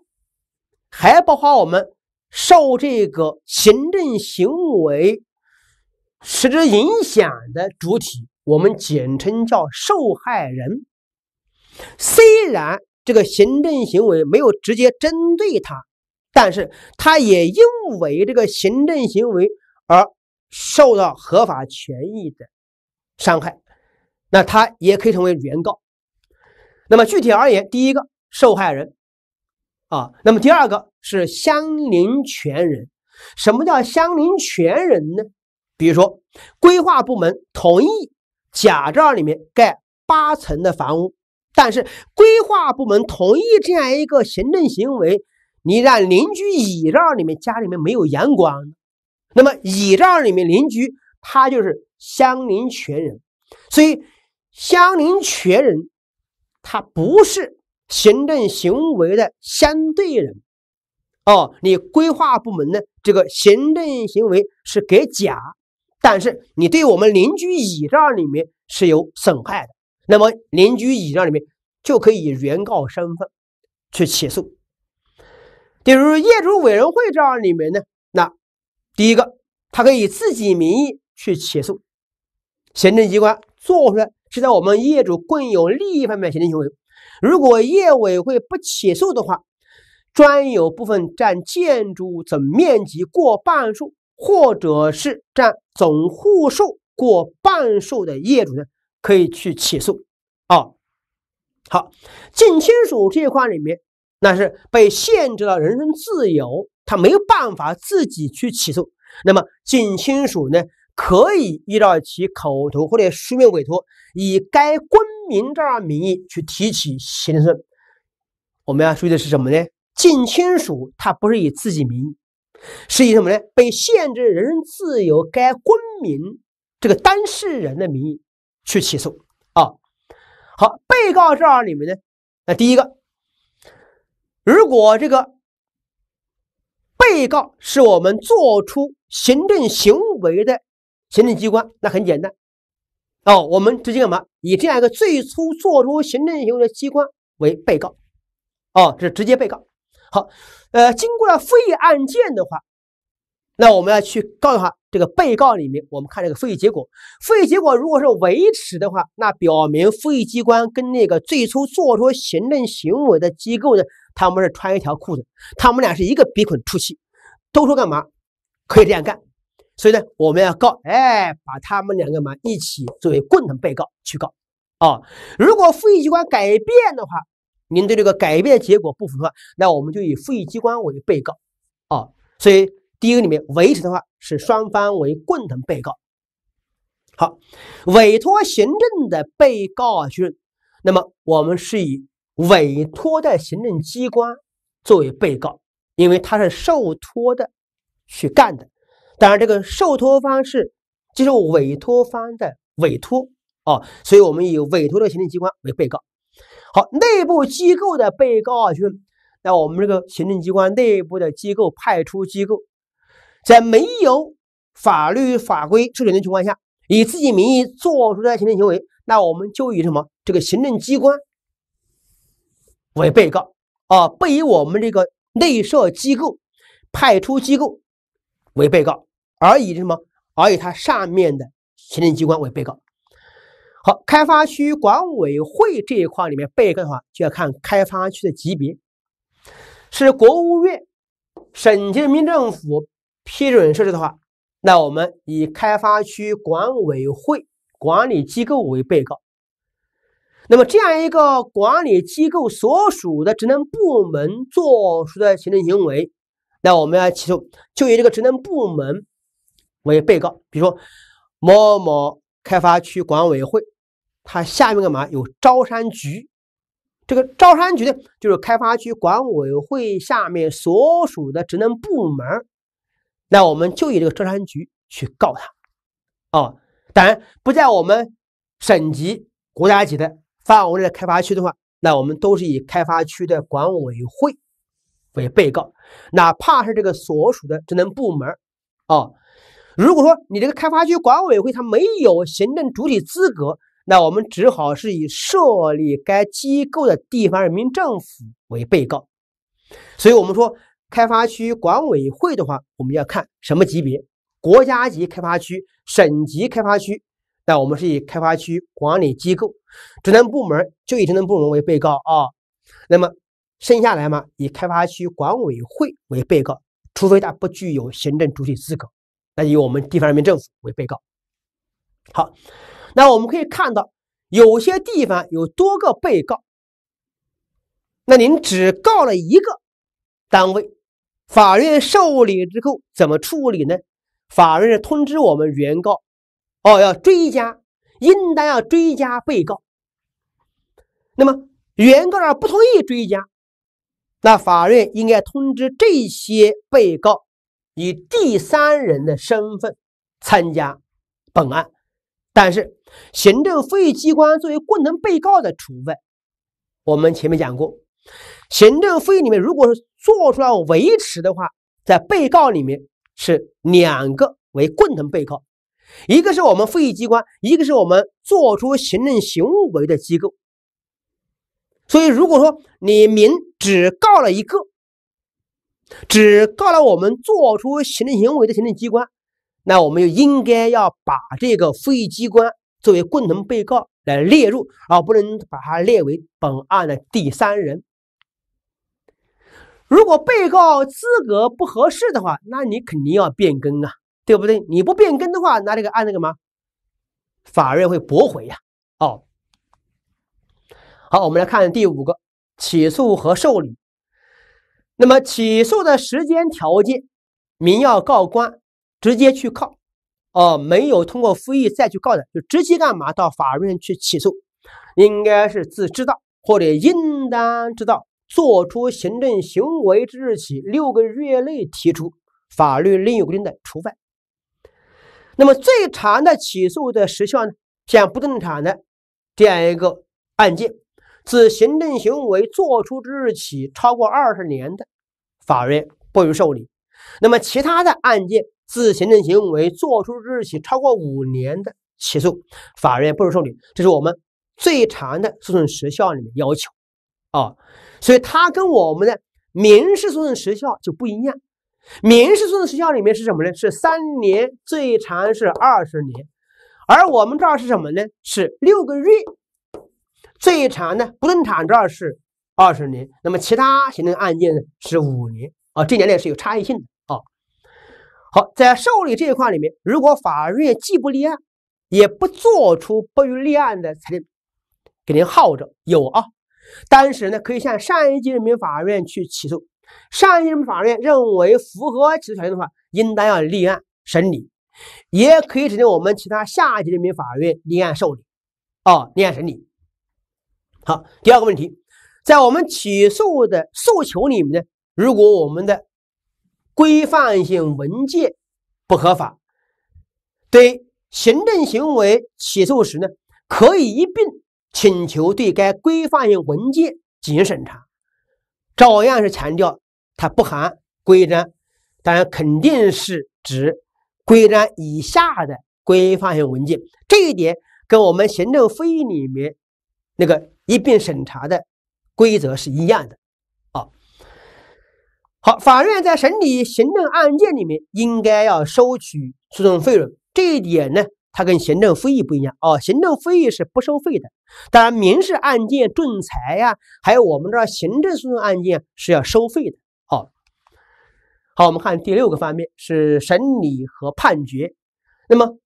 还包括我们。受这个行政行为实质影响的主体，我们简称叫受害人。虽然这个行政行为没有直接针对他，但是他也因为这个行政行为而受到合法权益的伤害，那他也可以成为原告。那么具体而言，第一个受害人。啊，那么第二个是相邻权人。什么叫相邻权人呢？比如说，规划部门同意甲这里面盖八层的房屋，但是规划部门同意这样一个行政行为，你让邻居乙这里面家里面没有阳光，那么乙这里面邻居他就是相邻权人，所以相邻权人他不是。行政行为的相对人，哦，你规划部门呢？这个行政行为是给甲，但是你对我们邻居乙这里面是有损害的，那么邻居乙这里面就可以以原告身份去起诉。比如业主委员会这样里面呢，那第一个，他可以以自己名义去起诉行政机关做出来是在我们业主共有利益方面行政行为。如果业委会不起诉的话，专有部分占建筑总面积过半数，或者是占总户数过半数的业主呢，可以去起诉。啊，好，近亲属这一块里面，那是被限制了人身自由，他没有办法自己去起诉。那么近亲属呢，可以依照其口头或者书面委托，以该公民这样名义去提起行政。我们要注意的是什么呢？近亲属他不是以自己名义，是以什么呢？被限制人身自由该公民这个当事人的名义去起诉啊。好，被告这儿里面呢，那第一个，如果这个被告是我们做出行政行为的行政机关，那很简单哦，我们直接干嘛？以这样一个最初做出行政行为的机关为被告，哦，这是直接被告。好，呃，经过了复议案件的话，那我们要去告诉他这个被告里面，我们看这个复议结果。复议结果如果是维持的话，那表明复议机关跟那个最初做出行政行为的机构呢，他们是穿一条裤子，他们俩是一个鼻孔出气，都说干嘛可以这样干。所以呢，我们要告，哎，把他们两个嘛一起作为共同被告去告啊。如果复议机关改变的话。您对这个改变结果不服的话，那我们就以复议机关为被告，啊，所以第一个里面维持的话是双方为共同被告。好，委托行政的被告啊，就是那么我们是以委托的行政机关作为被告，因为他是受托的去干的。当然，这个受托方是接受委托方的委托啊，所以我们以委托的行政机关为被告。好，内部机构的被告啊就是那我们这个行政机关内部的机构派出机构，在没有法律法规授权的情况下，以自己名义做出的行政行为，那我们就以什么这个行政机关为被告啊，不以我们这个内设机构派出机构为被告，而以什么而以他上面的行政机关为被告。好，开发区管委会这一块里面被告的话，就要看开发区的级别，是国务院、省级人民政府批准设置的话，那我们以开发区管委会管理机构为被告。那么这样一个管理机构所属的职能部门做出的行政行为，那我们要起诉，就以这个职能部门为被告。比如说某某开发区管委会。它下面干嘛？有招商局，这个招商局呢，就是开发区管委会下面所属的职能部门。那我们就以这个招商局去告他，哦，当然不在我们省级、国家级的范围内的开发区的话，那我们都是以开发区的管委会为被告，哪怕是这个所属的职能部门，啊，如果说你这个开发区管委会它没有行政主体资格。那我们只好是以设立该机构的地方人民政府为被告，所以我们说开发区管委会的话，我们要看什么级别？国家级开发区、省级开发区。那我们是以开发区管理机构职能部门就以职能部门为被告啊。那么剩下来嘛，以开发区管委会为被告，除非他不具有行政主体资格，那以我们地方人民政府为被告。好。那我们可以看到，有些地方有多个被告，那您只告了一个单位，法院受理之后怎么处理呢？法院通知我们原告，哦，要追加，应当要追加被告。那么原告呢不同意追加，那法院应该通知这些被告以第三人的身份参加本案。但是，行政复议机关作为共同被告的处分，我们前面讲过，行政复议里面如果是做出了维持的话，在被告里面是两个为共同被告，一个是我们复议机关，一个是我们做出行政行为的机构。所以，如果说你民只告了一个，只告了我们做出行政行为的行政机关，那我们就应该要把这个复议机关作为共同被告来列入，而不能把它列为本案的第三人。如果被告资格不合适的话，那你肯定要变更啊，对不对？你不变更的话，那这个案子干嘛？法院会驳回呀。哦，好，我们来看第五个，起诉和受理。那么起诉的时间条件，民要告官直接去告，哦，没有通过复议再去告的，就直接干嘛？到法院去起诉，应该是自知道或者应当知道。做出行政行为之日起六个月内提出，法律另有规定的除外。那么最长的起诉的时效呢？像不动产的这样一个案件，自行政行为作出之日起超过二十年的，法院不予受理。那么其他的案件，自行政行为作出之日起超过五年的起诉，法院不予受理。这是我们最长的诉讼时效里面要求啊。所以它跟我们的民事诉讼时效就不一样。民事诉讼时效里面是什么呢？是三年，最长是二十年。而我们这儿是什么呢？是六个月，最长呢不动产这儿是二十年。那么其他行政案件呢是五年啊，这两点是有差异性的啊。好，在受理这一块里面，如果法院既不立案，也不做出不予立案的裁定，给您耗着有啊。当时呢，可以向上一级人民法院去起诉。上一级人民法院认为符合起诉条件的话，应当要立案审理，也可以指定我们其他下级人民法院立案受理。哦，立案审理。好，第二个问题，在我们起诉的诉求里面呢，如果我们的规范性文件不合法，对行政行为起诉时呢，可以一并。请求对该规范性文件进行审查，照样是强调它不含规章，当然肯定是指规章以下的规范性文件。这一点跟我们行政复议里面那个一并审查的规则是一样的啊。好，法院在审理行政案件里面应该要收取诉讼费用，这一点呢？它跟行政复议不一样哦，行政复议是不收费的。当然，民事案件仲裁呀，还有我们这行政诉讼案件是要收费的。好，好，我们看第六个方面是审理和判决。那么，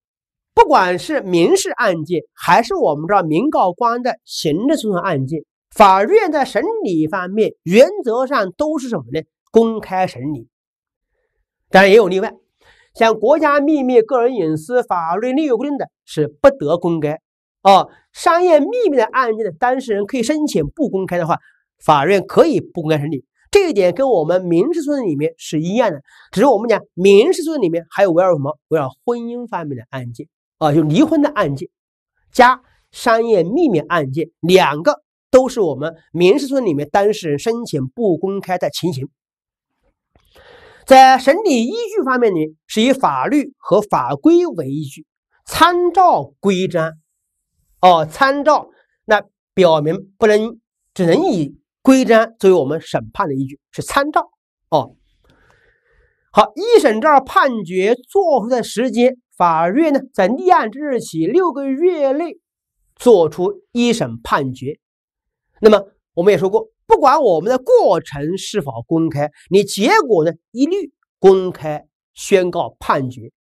不管是民事案件，还是我们这民告官的行政诉讼案件，法院在审理方面原则上都是什么呢？公开审理。当然也有例外。像国家秘密、个人隐私法律另有规定的是不得公开哦。商业秘密的案件的当事人可以申请不公开的话，法院可以不公开审理。这一点跟我们民事诉讼里面是一样的，只是我们讲民事诉讼里面还有围绕什么？围绕婚姻方面的案件啊，就离婚的案件加商业秘密案件，两个都是我们民事诉讼里面当事人申请不公开的情形。在审理依据方面呢，是以法律和法规为依据，参照规章，哦，参照那表明不能只能以规章作为我们审判的依据，是参照哦。好，一审这儿判决作出的时间，法院呢在立案之日起六个月内作出一审判决。那么我们也说过。不管我们的过程是否公开，你结果呢一律公开宣告判决，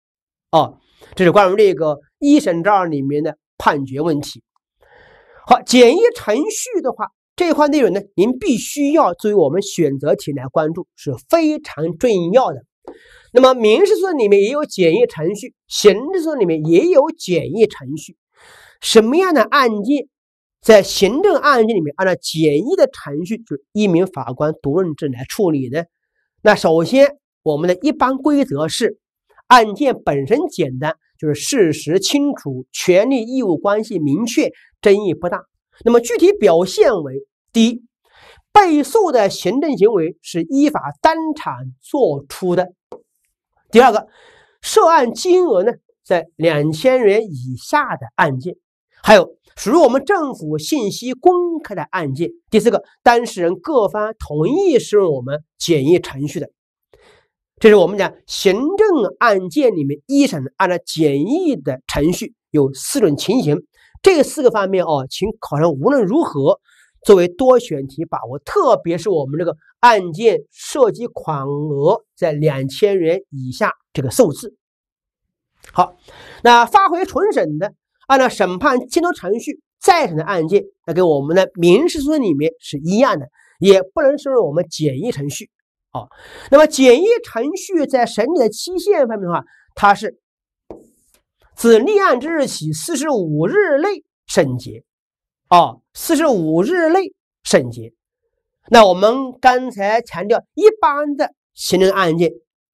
啊，这是关于这个一审章里面的判决问题。好，简易程序的话，这块内容呢，您必须要作为我们选择题来关注，是非常重要的。那么民事诉讼里面也有简易程序，行政诉讼里面也有简易程序，什么样的案件？在行政案件里面，按照简易的程序，就是一名法官独任制来处理呢。那首先，我们的一般规则是，案件本身简单，就是事实清楚，权利义务关系明确，争议不大。那么具体表现为：第一，被诉的行政行为是依法当场作出的；第二个，涉案金额呢，在两千元以下的案件，还有属于我们政府信息公开的案件。第四个，当事人各方同意适用我们简易程序的，这是我们讲行政案件里面一审按照简易的程序有四种情形。这四个方面哦，请考生无论如何作为多选题把握，特别是我们这个案件涉及款额在两千元以下这个数字。好，那发回重审的，按照审判监督程序再审的案件，那跟我们的民事诉讼里面是一样的，也不能适用我们简易程序啊。那么简易程序在审理的期限方面的话，它是。自立案之日起四十五日内审结，啊，四十五日内审结。那我们刚才强调，一般的行政案件，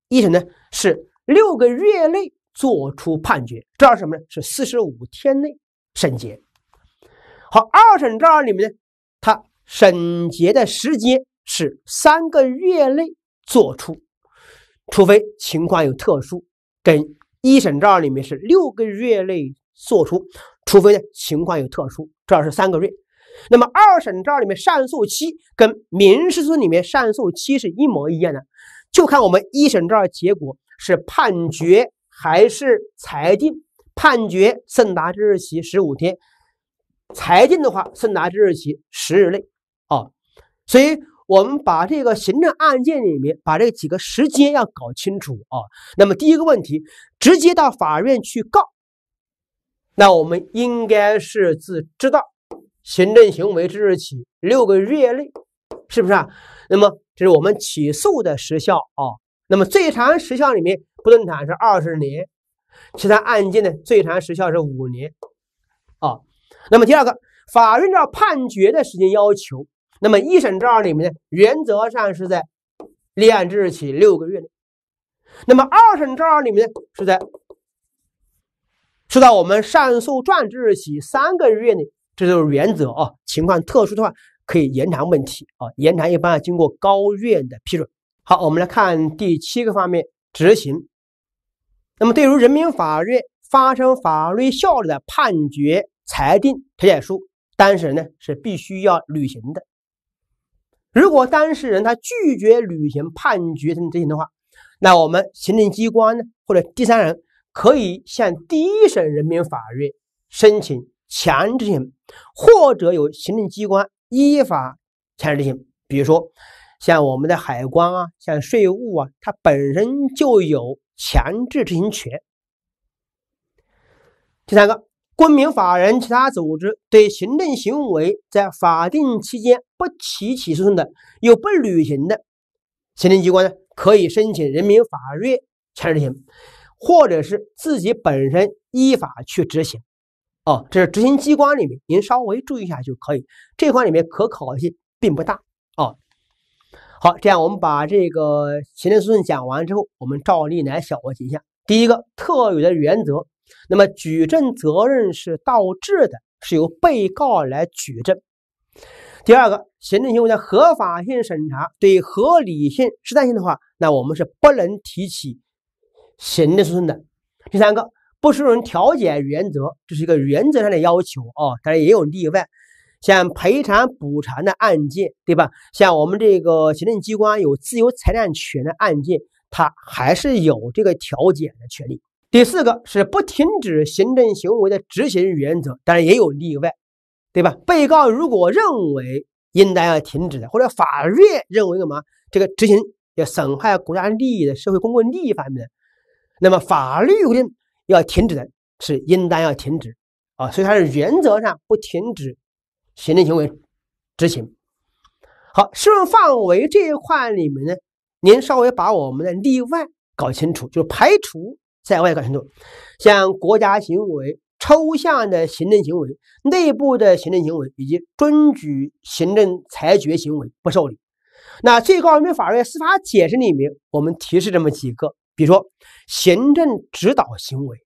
一审呢是六个月内作出判决，这是什么呢？是四十五天内审结。好，二审这儿里面呢，它审结的时间是三个月内作出，除非情况有特殊，跟。一审这儿里面是六个月内作出，除非呢情况有特殊，这是三个月。那么二审这儿里面上诉期跟民事诉讼里面上诉期是一模一样的，就看我们一审这儿结果是判决还是裁定。判决送达之日起十五天，裁定的话送达之日起十日内啊，所以。我们把这个行政案件里面把这几个时间要搞清楚啊。那么第一个问题，直接到法院去告，那我们应该是自知道行政行为之日起六个月内，是不是啊？那么这是我们起诉的时效啊。那么最长时效里面，不动产是二十年，其他案件呢最长时效是五年啊。那么第二个，法院这判决的时间要求。那么一审这儿里面呢，原则上是在立案之日起六个月内。那么二审这儿里面呢，是在是在我们上诉状之日起三个月内，这就是原则啊。情况特殊的话，可以延长问题啊。延长一般要经过高院的批准。好，我们来看第七个方面，执行。那么对于人民法院发生法律效力的判决、裁定、调解书，当事人呢是必须要履行的。如果当事人他拒绝履行判决等执行的话，那我们行政机关呢，或者第三人可以向第一审人民法院申请强制执行，或者由行政机关依法强制执行。比如说，像我们的海关啊，像税务啊，它本身就有强制执行权。第三个。公民、法人、其他组织对行政行为在法定期间不提起诉讼的，又不履行的，行政机关呢可以申请人民法院强制执行，或者是自己本身依法去执行。哦，这是执行机关里面，您稍微注意一下就可以。这块里面可考性并不大。哦，好，这样我们把这个行政诉讼讲完之后，我们照例来小结一下。第一个特有的原则。那么举证责任是倒置的，是由被告来举证。第二个，行政行为的合法性审查对合理性、适当性的话，那我们是不能提起行政诉讼的。第三个，不适用调解原则，这是一个原则上的要求啊，当然也有例外，像赔偿补偿的案件，对吧？像我们这个行政机关有自由裁量权的案件，它还是有这个调解的权利。第四个是不停止行政行为的执行原则，当然也有例外，对吧？被告如果认为应当要停止的，或者法院认为干嘛这个执行要损害国家利益的、社会公共利益方面的，那么法律规定要停止的是应当要停止啊，所以它是原则上不停止行政行为执行。好，适用范围这一块里面呢，您稍微把我们的例外搞清楚，就是排除。在外搞程度，像国家行为、抽象的行政行为、内部的行政行为以及遵举行政裁决行为不受理。那最高人民法院司法解释里面，我们提示这么几个，比如说行政指导行为，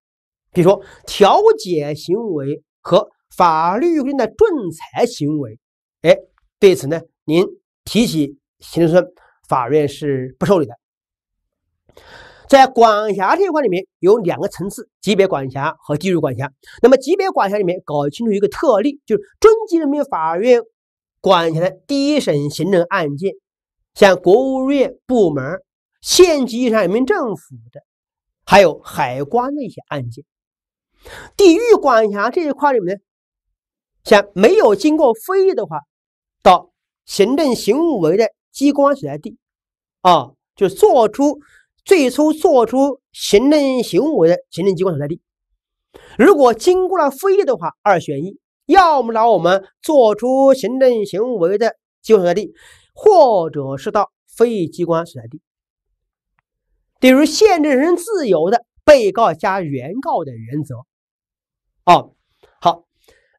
比如说调解行为和法律规定的仲裁行为。哎，对此呢，您提起行政诉讼，法院是不受理的。在管辖这块里面有两个层次：级别管辖和地域管辖。那么级别管辖里面搞清楚一个特例，就是中级人民法院管辖的第一审行政案件，像国务院部门、县级以上人民政府的，还有海关的一些案件。地域管辖这一块里面，像没有经过非议的话，到行政行为的机关所在地，啊，就做出。最初做出行政行为的行政机关所在地，如果经过了复议的话，二选一，要么到我们做出行政行为的机关所在地，或者是到非议机关所在地。比如限制人自由的被告加原告的原则。哦，好，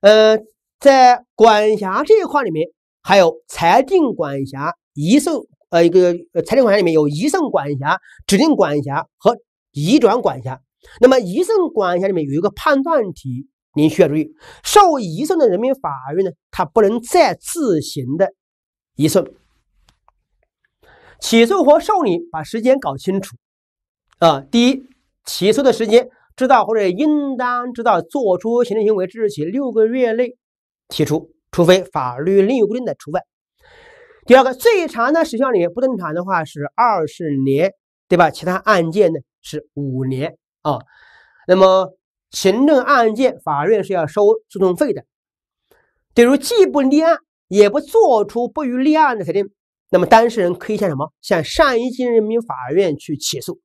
呃，在管辖这一块里面，还有裁定管辖、移送。呃，一个裁定管辖里面有移送管辖、指定管辖和移转管辖。那么移送管辖里面有一个判断题，您需要注意：受移送的人民法院呢，它不能再自行的移送。起诉和受理，把时间搞清楚啊。第一，起诉的时间知道或者应当知道，做出行政行为之日起六个月内提出，除非法律另有规定的除外。第二个最长的时效里面，不动产的话是二十年，对吧？其他案件呢是五年啊。那么行政案件，法院是要收诉讼费的。比如既不立案，也不做出不予立案的裁定，那么当事人可以向什么？向上一级人民法院去起诉。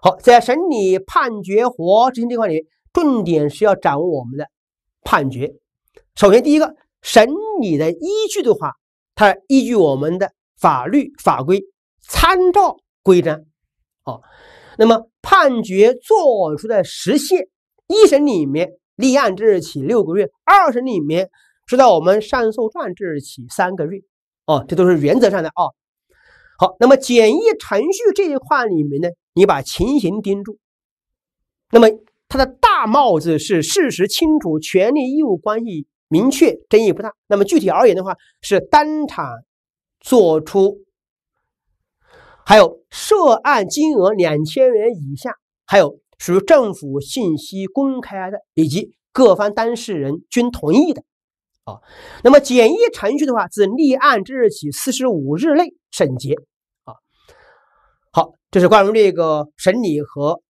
好，在审理判决和执行这块里，重点是要掌握我们的判决。首先，第一个审理的依据的话。它依据我们的法律法规，参照规章，哦，那么判决作出的时限，一审里面立案之日起六个月，二审里面是在我们上诉状之日起三个月，哦，这都是原则上的啊。好，那么简易程序这一块里面呢，你把情形盯住，那么它的大帽子是事实清楚，权利义务关系。明确争议不大。那么具体而言的话，是当场做出，还有涉案金额两千元以下，还有属于政府信息公开的，以及各方当事人均同意的。啊，那么简易程序的话，自立案之日起四十五日内审结。啊，好，这是关于这个审理和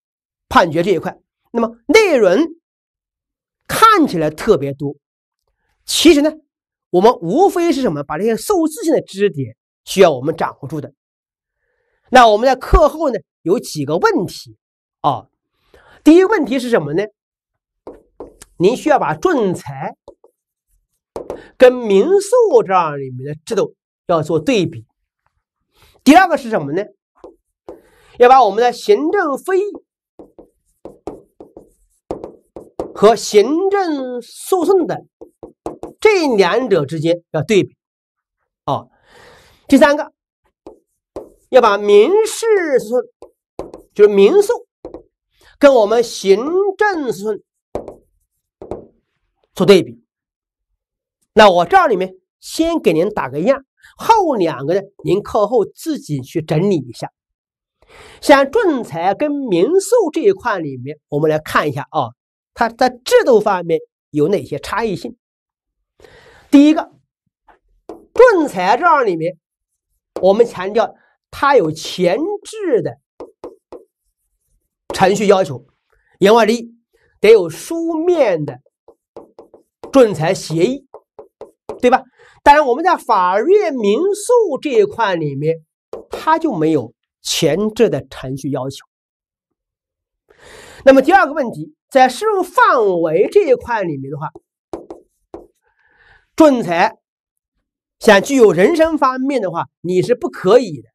判决这一块。那么内容看起来特别多。其实呢，我们无非是什么？把这些数字性的知识点需要我们掌握住的。那我们在课后呢，有几个问题啊？第一个问题是什么呢？您需要把仲裁跟民诉这样里面的制度要做对比。第二个是什么呢？要把我们的行政非和行政诉讼的。这两者之间要对比，啊，第三个要把民事诉讼，就是民诉，跟我们行政诉讼做对比。那我这里面先给您打个样，后两个呢，您课后自己去整理一下。像仲裁跟民诉这一块里面，我们来看一下啊，它在制度方面有哪些差异性。第一个，仲裁这儿里面，我们强调它有前置的程序要求，言外之意得有书面的仲裁协议，对吧？当然，我们在法院民诉这一块里面，它就没有前置的程序要求。那么第二个问题，在适用范围这一块里面的话。仲裁想具有人身方面的话，你是不可以的。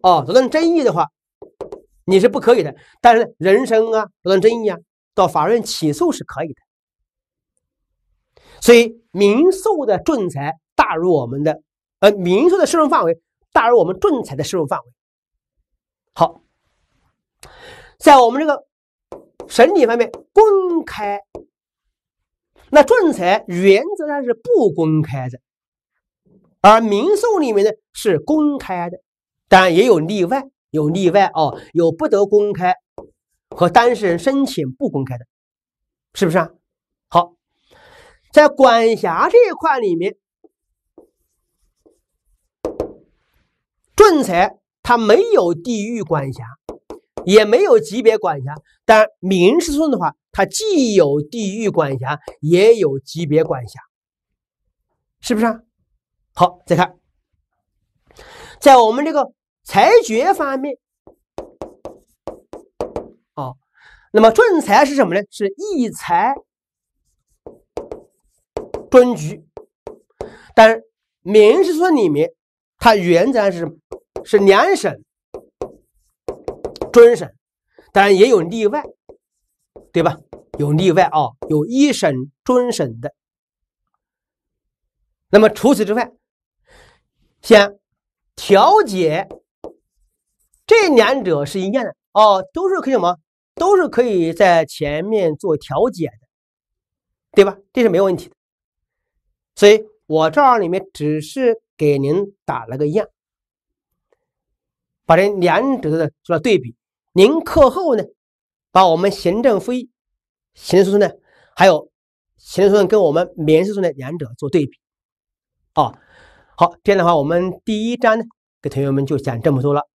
哦，责任争议的话，你是不可以的。但是人身啊，责任争议啊，到法院起诉是可以的。所以民诉的仲裁大于我们的，呃，民诉的适用范围大于我们仲裁的适用范围。好，在我们这个审理方面，公开。那仲裁原则上是不公开的，而民诉里面呢是公开的，当然也有例外有例外哦，有不得公开和当事人申请不公开的，是不是啊？在管辖这一块里面，仲裁它没有地域管辖，也没有级别管辖，但民事诉讼的话，它既有地域管辖，也有级别管辖，是不是啊？好，再看，在我们这个。裁决方面，哦，那么仲裁是什么呢？是一裁终局。但是民事诉讼里面，它原则上是是两审终审，当然也有例外，对吧？有例外啊，有一审终审的。那么除此之外，像调解。这两者是一样的哦，都是可以什么？都是可以在前面做调解的，对吧？这是没问题的。所以我这里面只是给您打了个样，把这两者的做了对比。您课后呢，把我们行政复议、行政诉讼呢，还有行政诉讼跟我们民事诉讼的两者做对比。哦，好，这样的话，我们第一章呢，给同学们就讲这么多了。